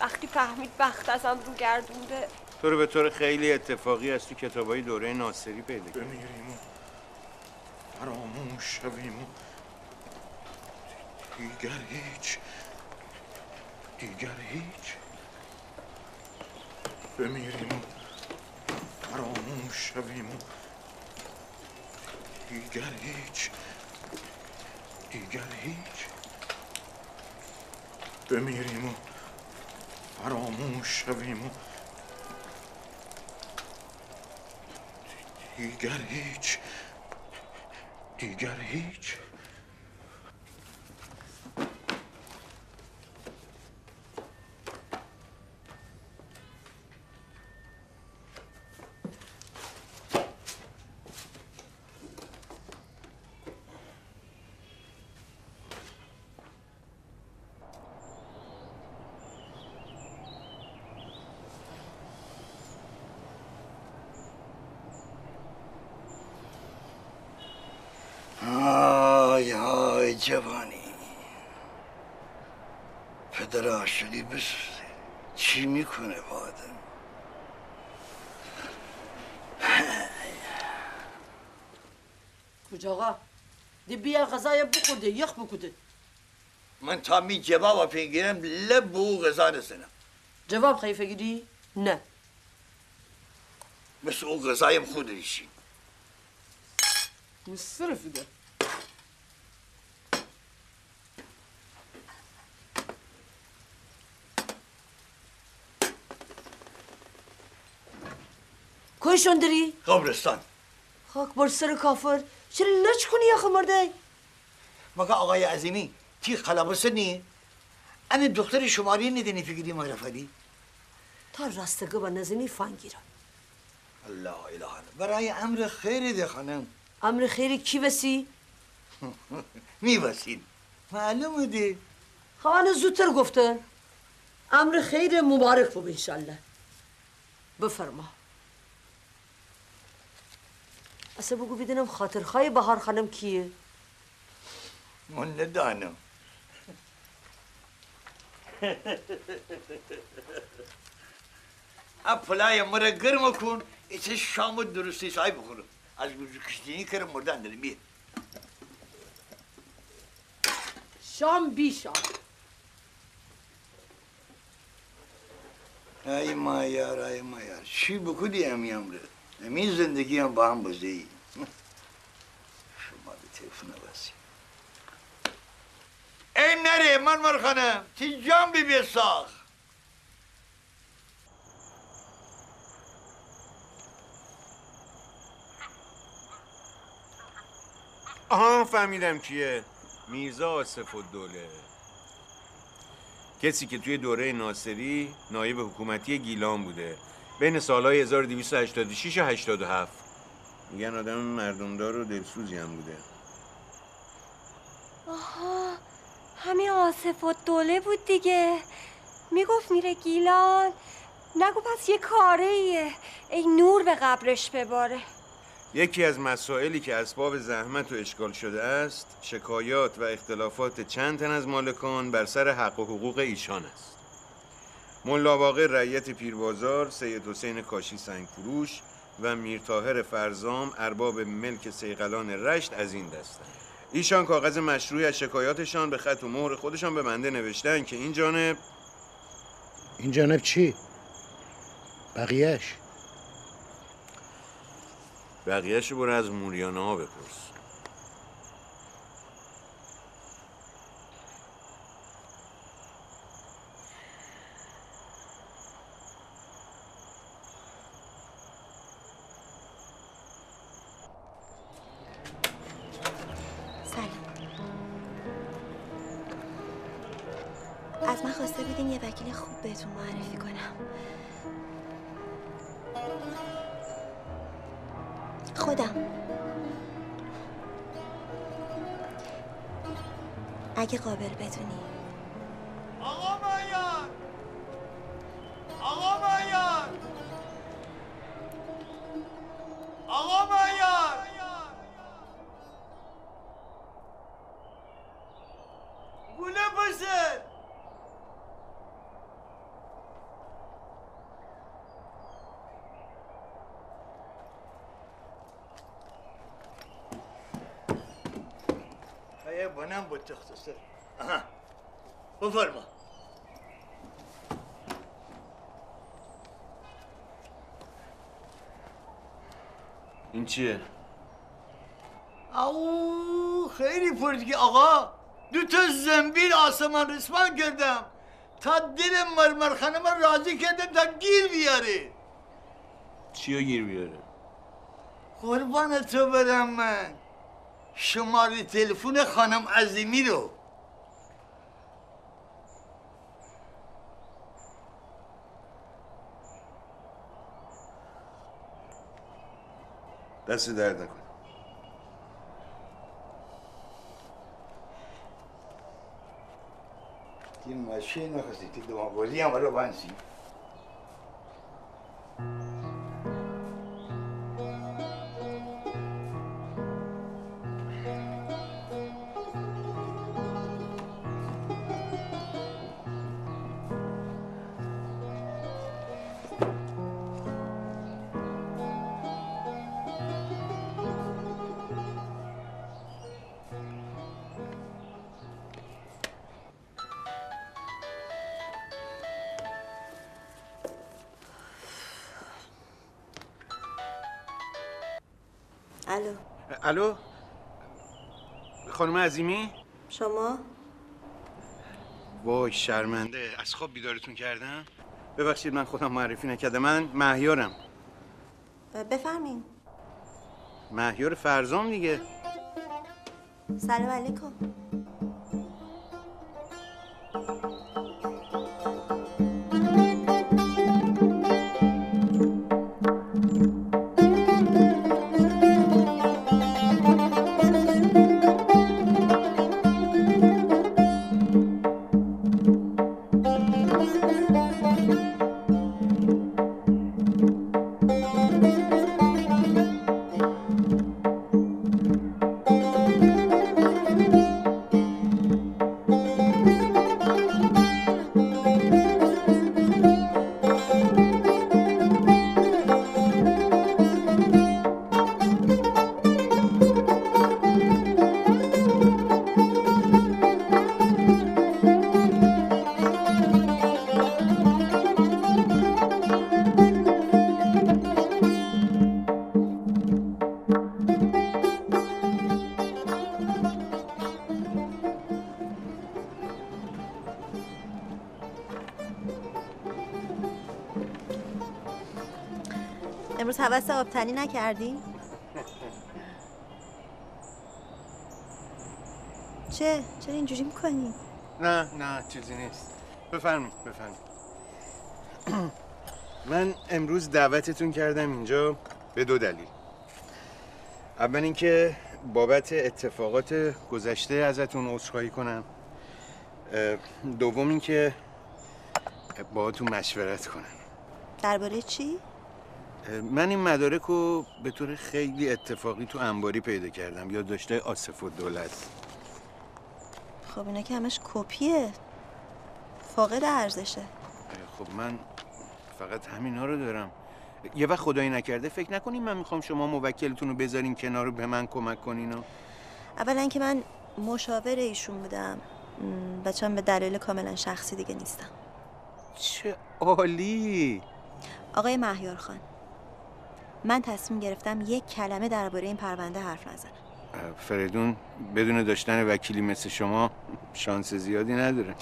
وقتی فهمید بخت ازم رو گردونده تو رو به طور خیلی اتفاقی از تو کتابای دوره ناصری پیدا کردم بمیریم و فراموش شویم و دیگر هیچ دیگر هیچ. بمیریم و فراموش شویم و دیگر هیچ دیگر هیچ. بمیریم و فراموش شویم و دیگر هیچ دیگر هیچ آی آی جوانی پدر عاشقی بسوزه چی می‌کنه با آدم کجا آقا غذای بخورده یخ بکوده. من تا می جواب بگیرم لب به او غذا رسنم جواب خواهی فکری؟ نه. مثل او غذایم خودشی مصرف ده. کجشون داری؟ قبرستان. خاک بر سر کافر. چرا لچ کنی آخه مرده؟ مگه آقای عظیمی تی خلابسه نی؟ امی دختر شماری ندنی فکری معرفتی تا راستگه با نزنی فنگیرم الله اله برای امر خیری ده خانم. امر خیری کی وسی؟ میوسین معلومه دی. خوانه زودتر گفتن امر خیر مبارک بود انشالله بفرما. اصلا بگو بدونم خاطرخواه بهار خانم کیه؟ من ندانم پلای مرا گرم کن ایچه شام درستی سای بخورم از گوزو کشتینی کرم مردن داریم بیا شام بی شام ای مایار ای مایار چی بکودی امی امره امی زندگی هم با هم بزده ای شما به تلفن بسی ای نره من مر خانم تی جام بی بی ساخ آها فهمیدم کیه میرزا آصف الدوله کسی که توی دوره ناصری نایب حکومتی گیلان بوده بین سالهای 1286 و 87 میگن آدم مردمدار و دلسوزی هم بوده آها همین آصف و دوله بود دیگه. می‌گفت میره گیلان. نگو پس یه کاره ایه ای نور به قبرش بباره. یکی از مسائلی که اسباب زحمت و اشکال شده است شکایات و اختلافات چند تن از مالکان بر سر حق و حقوق ایشان است. ملا باقر رعیت پیربازار سید حسین کاشی سنگ و میر طاهر فرزام ارباب ملک سیقلان رشت از این دستند ایشان کاغذ مشروعی از شکایاتشان به خط و مهر خودشان به بنده نوشتن که این جانب این جانب چی؟ بقیهش بقیهش برو از موریانه ها بپرس از من خواسته بودین یه وکیل خوب بهتون معرفی کنم. خودم. اگه قابل بدونی بتختصر اها بفرما این چیه؟ او خیلی پردگی آقا دو تا زنبیل آسمان رسمان کردم تا دل مرمر خانم راضی کردم تا گیر بیاره چی گیر بیاره؟ قربان تو برم من شماره تلفن خانم عظیمی رو. دست درد نکن تی ماشین نخستی تی دوانگوزی هم رو بانسی الو؟ خانم عظیمی؟ شما؟ وای شرمنده از خواب بیدارتون کردم؟ ببخشید من خودم معرفی نکردم. من مهیارم. بفرمین. مهیار فرزام دیگه. سلام علیکم. آبتنی نکردی؟ چه؟ چرا اینجوری می‌کنی؟ نه نه چیزی نیست بفرمایید بفرمایید من امروز دعوتتون کردم اینجا به دو دلیل اول اینکه بابت اتفاقات گذشته ازتون عذرخواهی کنم دوم اینکه باهاتون مشورت کنم درباره چی؟ من این مدارک رو به طور خیلی اتفاقی تو انباری پیدا کردم. یا داشته آصف و دولت خب اینا که همش کپیه. فاقد ارزشه. خب من فقط همینا رو دارم. یه وقت خدایی نکرده فکر نکنین من می‌خوام شما موکلتون رو بذارین کنار رو به من کمک کنین و اولا که من مشاور ایشون بودم. و چون به دلیل کاملا شخصی دیگه نیستم چه عالی! آقای مهیار خان. من تصمیم گرفتم یک کلمه درباره این پرونده حرف نزنم. فریدون بدون داشتن وکیلی مثل شما شانس زیادی نداره.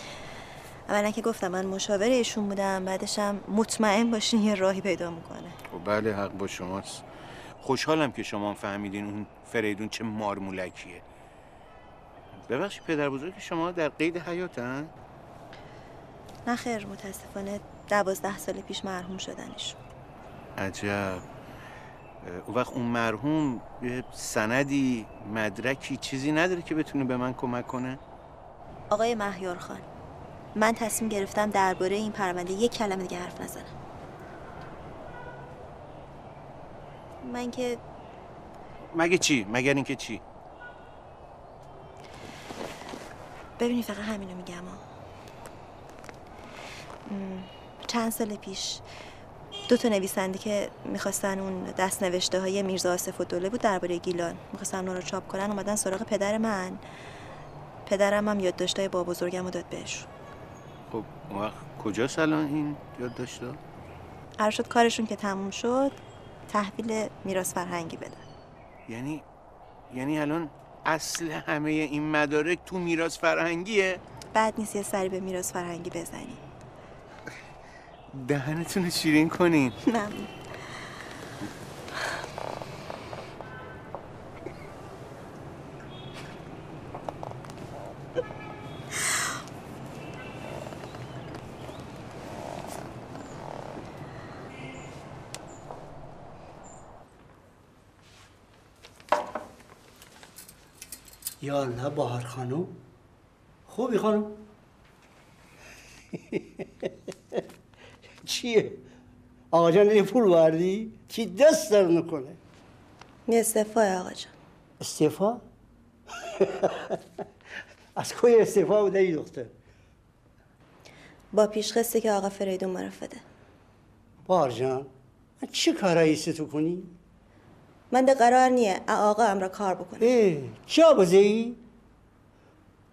اولا که گفتم من مشاور ایشون بودم بعدشم مطمئن باشین یه راهی پیدا می‌کنه. خب بله حق با شماست. خوشحالم که شما فهمیدین اون فریدون چه مارمولکیه. ببخشید پدر بزرگ شما در قید حیاتن؟ نه خیر متاسفانه دوازده سال پیش مرحوم شدنشون عجب. اون وقت اون مرحوم یه سندی مدرکی چیزی نداره که بتونه به من کمک کنه؟ آقای مهیار خان من تصمیم گرفتم درباره این پرونده یک کلمه دیگه حرف نزنم. من که مگه چی؟ مگر اینکه چی؟ ببینی فقط همینو میگم ها. چند سال پیش دو تا نویسنده که می‌خواستن اون دست نوشته های میرزا آصف الدوله بود درباره گیلان. می‌خواستن اون رو چاپ کنن اومدن سراغ پدر من. پدرم هم یادداشتای با بزرگم رو داد بهشون خب اون وقت کجاست الان این یاد داشته قرار شد کارشون که تموم شد تحویل میراث فرهنگی بدن یعنی یعنی الان اصل همه این مدارک تو میراث فرهنگیه؟ بعد نیست یه سری به میراث فرهنگی بزنی دهنتون رو شیرین کنین. ممنون. یا الله بهار خانم. خوبی خانم؟ چیه؟ آقا جان یه پول بردی چی دست در نکنه یه استعفای آقا جان. استعفا؟ از کجا استعفا بوده ای دختر؟ با پیشخستی که آقا فریدون مرافده بار جان من چه کارایی تو کنی؟ من ده قرار نیه آقا هم را کار بکنه ای جا بزی؟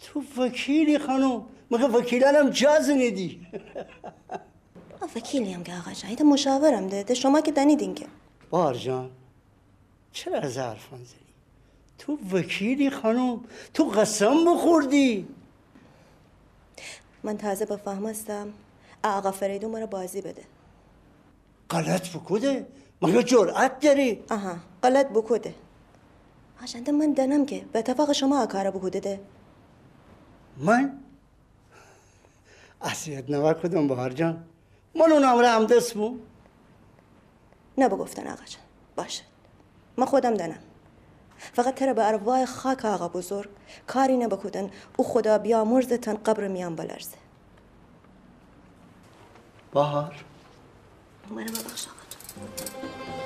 تو وکیلی خانم مگه وکیلانم جاز ندی من وکیلیم که آقا جان ایده مشاورم. ده ده شما که دنیدین که. بار جان چرا از حرفان زنی؟ تو وکیلی خانم تو قسم بخوردی. من تازه با فهم هستم. آقا فریدون مرا بازی بده. غلط بکده مگه جرأت داری؟ آها غلط بکده آجنده من دنم که به اتفاق شما کار بکده ده. من؟ اصیت نور کدم بهار جان؟ من اون امر هم دست بو. نه بگفتن آقا جان. باشه. من خودم دنم. فقط ترى به ارواح خاک آقا بزرگ. کاری نبکودن. او خدا بیامرزتن قبر میان بلرزه. بهار. منو ببخش آقا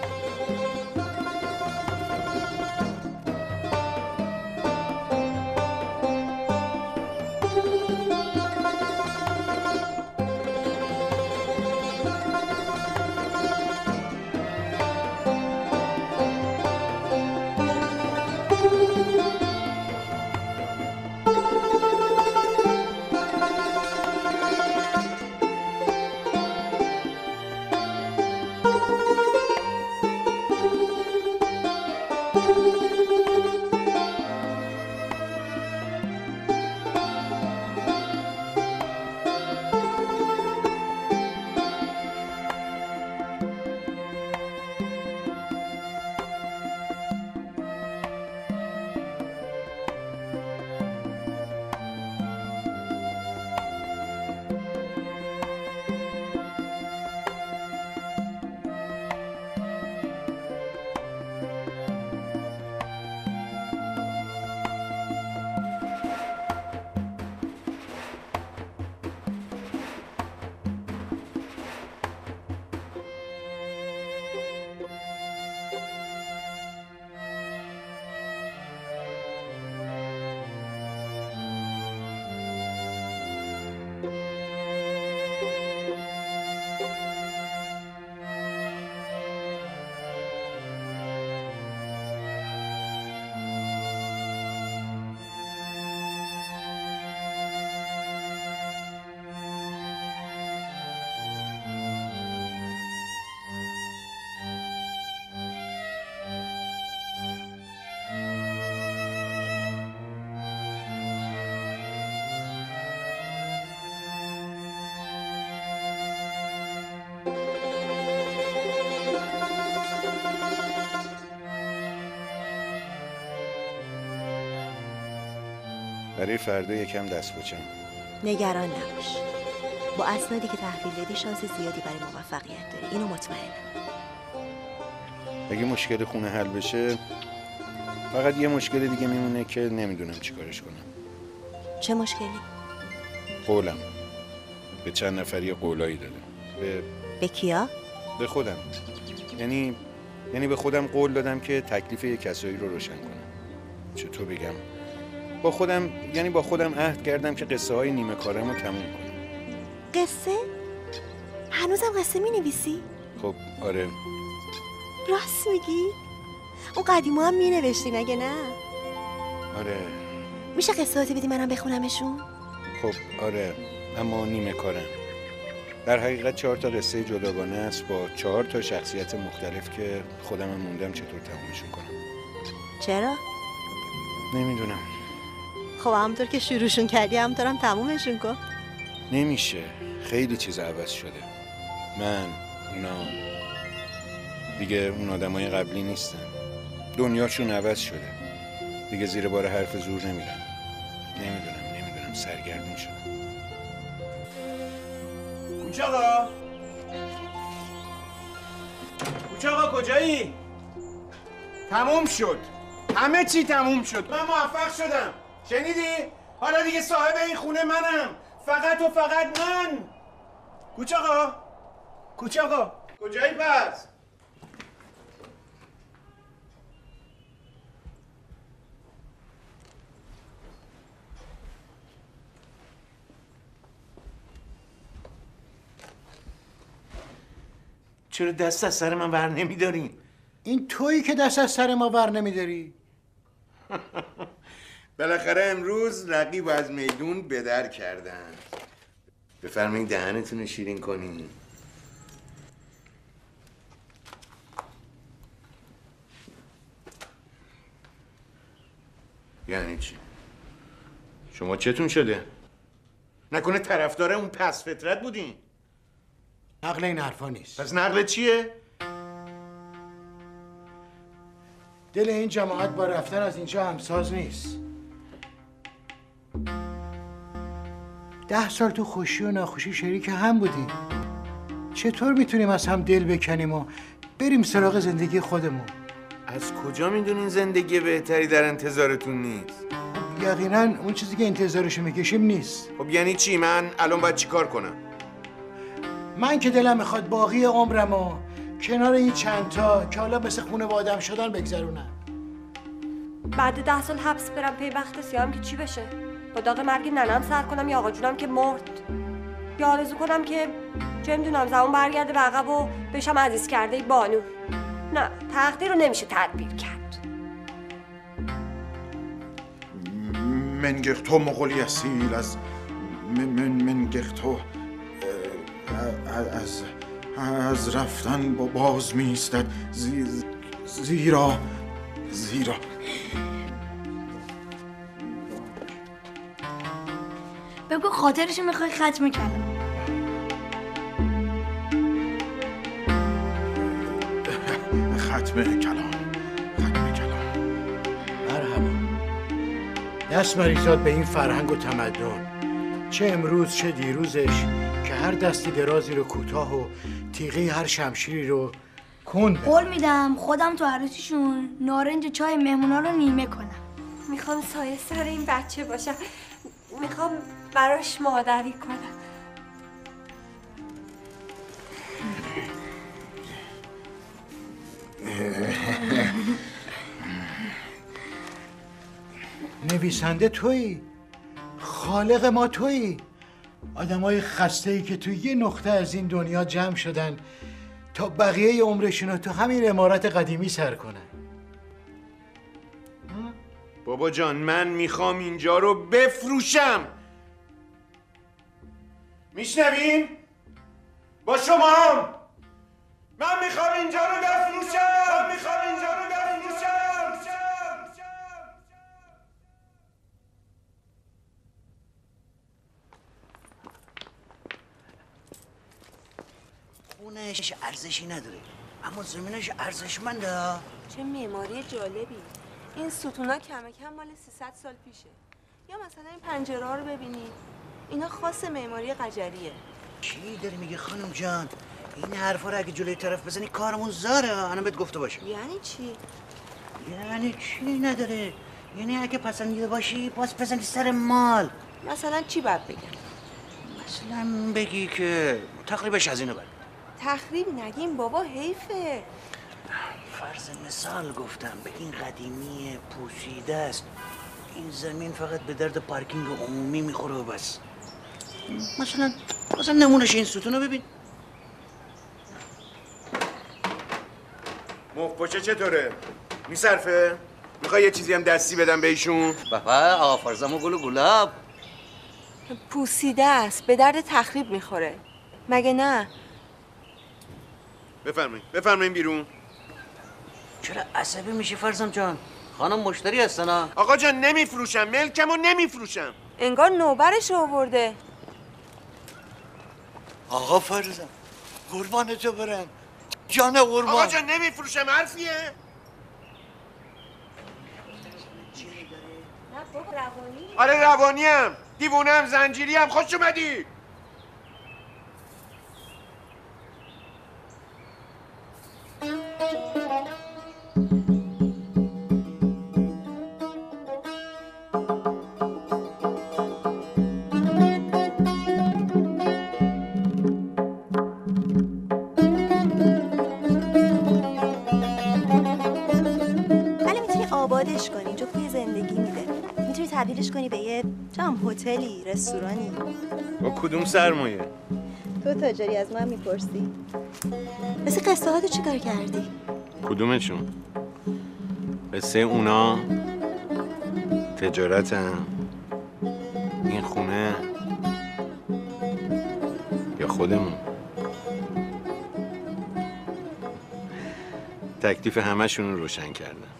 برای فردا یکم دست بچم. نگران نباش. با اسنادی که تحویل دادی شانس زیادی برای موفقیت داری. اینو مطمئنم. اگه مشکل خونه حل بشه فقط یه مشکل دیگه میمونه که نمی‌دونم چیکارش کنم. چه مشکلی؟ قولم. به چند نفری قولایی دادم. به به کیا؟ به خودم. یعنی یعنی به خودم قول دادم که تکلیف یه کسایی رو روشن کنم. چطور بگم؟ با خودم یعنی با خودم عهد کردم که قصه های نیمه کارم رو تموم کنم قصه؟ هنوزم قصه می نویسی؟ خب آره راست میگی؟ اون قدیمو هم می نوشتی مگه نه؟ آره میشه قصه بدی منم بخونمشون؟ خب آره اما نیمه کارم در حقیقت چهار تا قصه جداگانه است با چهار تا شخصیت مختلف که خودم موندم چطور تمومشون کنم چرا؟ نمی‌دونم خب همونطور که شروعشون کردی همونطورم تمومشون کن نمیشه. خیلی چیز عوض شده. من اونا. دیگه اون آدمای قبلی نیستن. دنیاشون عوض شده. دیگه زیر بار حرف زور نمیرن. نمی‌دونم نمی‌دونم. سرگردون شدم کوچه آقا. کوچه آقا کجایی؟ تموم شد. همه چی تموم شد. من موفق شدم. شنیدی؟ حالا دیگه صاحب این خونه منم. فقط و فقط من. کوچه آقا. کوچه آقا. کجایی پس؟ چرا دست از سر من ور نمیدارین؟ این تویی که دست از سر ما ور نمیداری. بالاخره امروز رقیب از میدون بدر کردن بفرمایید دهنتون رو شیرین کنین یعنی چی؟ شما چتون شده؟ نکنه طرفدار اون پس فطرت بودین؟ نقل این حرفا نیست پس نقل چیه؟ دل این جماعت با رفتن از اینجا همساز نیست ده سال تو خوشی و ناخوشی شریک هم بودیم چطور می‌تونیم از هم دل بکنیم و بریم سراغ زندگی خودمون از کجا می‌دونین زندگی بهتری در انتظارتون نیست؟ یقینا اون چیزی که انتظارشو می‌کشیم نیست خب یعنی چی؟ من الان باید چیکار کنم؟ من که دلم می‌خواد باقی عمرم و کنار این چندتا که حالا مثل خونه با آدم شدن بگذرونم بعد ده سال حبس برم پی بخت سیاهم که چی بشه با داغ مرگ ننم سر کنم یا آقا جونم که مرد. یا آرزو کنم که چه می‌دونم زمان برگرده به عقب و بشم عزیز کرده بانو. نه تقدیر رو نمیشه تدبیر کرد. منگرتو مغولی اصیل از من من منگرتو اه، از از رفتن با باز میستد زی- زیرا زیرا بگو خاطرشو می‌خوای ختم کنم ختم کلام ختم کلام. مرحبا. دست مریزاد به این فرهنگ و تمدن. چه امروز چه دیروزش که هر دستی درازی رو کوتاه و تیغه هر شمشیری رو کند. قول میدم خودم تو عروسیشون نارنج چای مهمونا رو نیمه کنم. می‌خوام سایه سر این بچه باشم. می‌خوام براش مادری کنم. نویسنده تویی؟ خالق ما تویی؟ آدمای خسته ای که تو یه نقطه از این دنیا جمع شدن تا بقیه عمرشون رو تو همین امارت قدیمی سر کنن. بابا جان من می‌خوام اینجا رو بفروشم. میشنوین؟ با شما هم. من می‌خوام اینجا رو بفروشم. من می‌خوام اینجا رو بفروشم. خونش ارزشی نداره. اما زمینش ارزشمنده. چه معماری جالبی. این ستونا کم کم مال 300 سال پیشه. یا مثلا این پنجره ها رو ببینید. اینا خاص معماری قجریه. چی داری میگه خانم جان؟ این حرفا رو اگه جلوی طرف بزنی کارمون زاره. الان بهت گفته باشم یعنی چی؟ یعنی چی نداره؟ یعنی اگه پسندیده باشی باز بزنی سر مال. مثلا چی باید بگم؟ مثلا بگی که تقریبش از اینو بر. تخریب نگیم بابا حیفه. فرض مثال گفتم به این قدیمی پوسیده است. این زمین فقط به درد پارکینگ عمومی می‌خوره و بس. مثلا مثلا نمونش این ستون رو ببین. مفباشه چطوره؟ میصرفه؟ می‌خوای یه چیزی هم دستی بدم بهشون؟ بابا آقا فرزم و گل و گلاب. پوسیده است به درد تخریب می‌خوره. مگه نه؟ بفرمایید بفرمایید بیرون. چرا عصبی میشی فرزم جان؟ خانم مشتری هستن ها. آقا جان نمیفروشم ملکمو نمیفروشم. انگار نوبرش آورده. آقا فرزم قربان تو برم. جان قربان. آقا جان نمیفروشم حرفیه. آره روانیم. دیوونم زنجیریم خوش اومدی. تبدیلش کنی به یه جام هتلی رستورانی. با کدوم سرمایه؟ تو تاجری از من می‌پرسی. مثل قصه ها چی کار کردی؟ کدومشون؟ قصه اونا. تجارتم. این خونه. یا خودمون. تکلیف همشون رو روشن کردم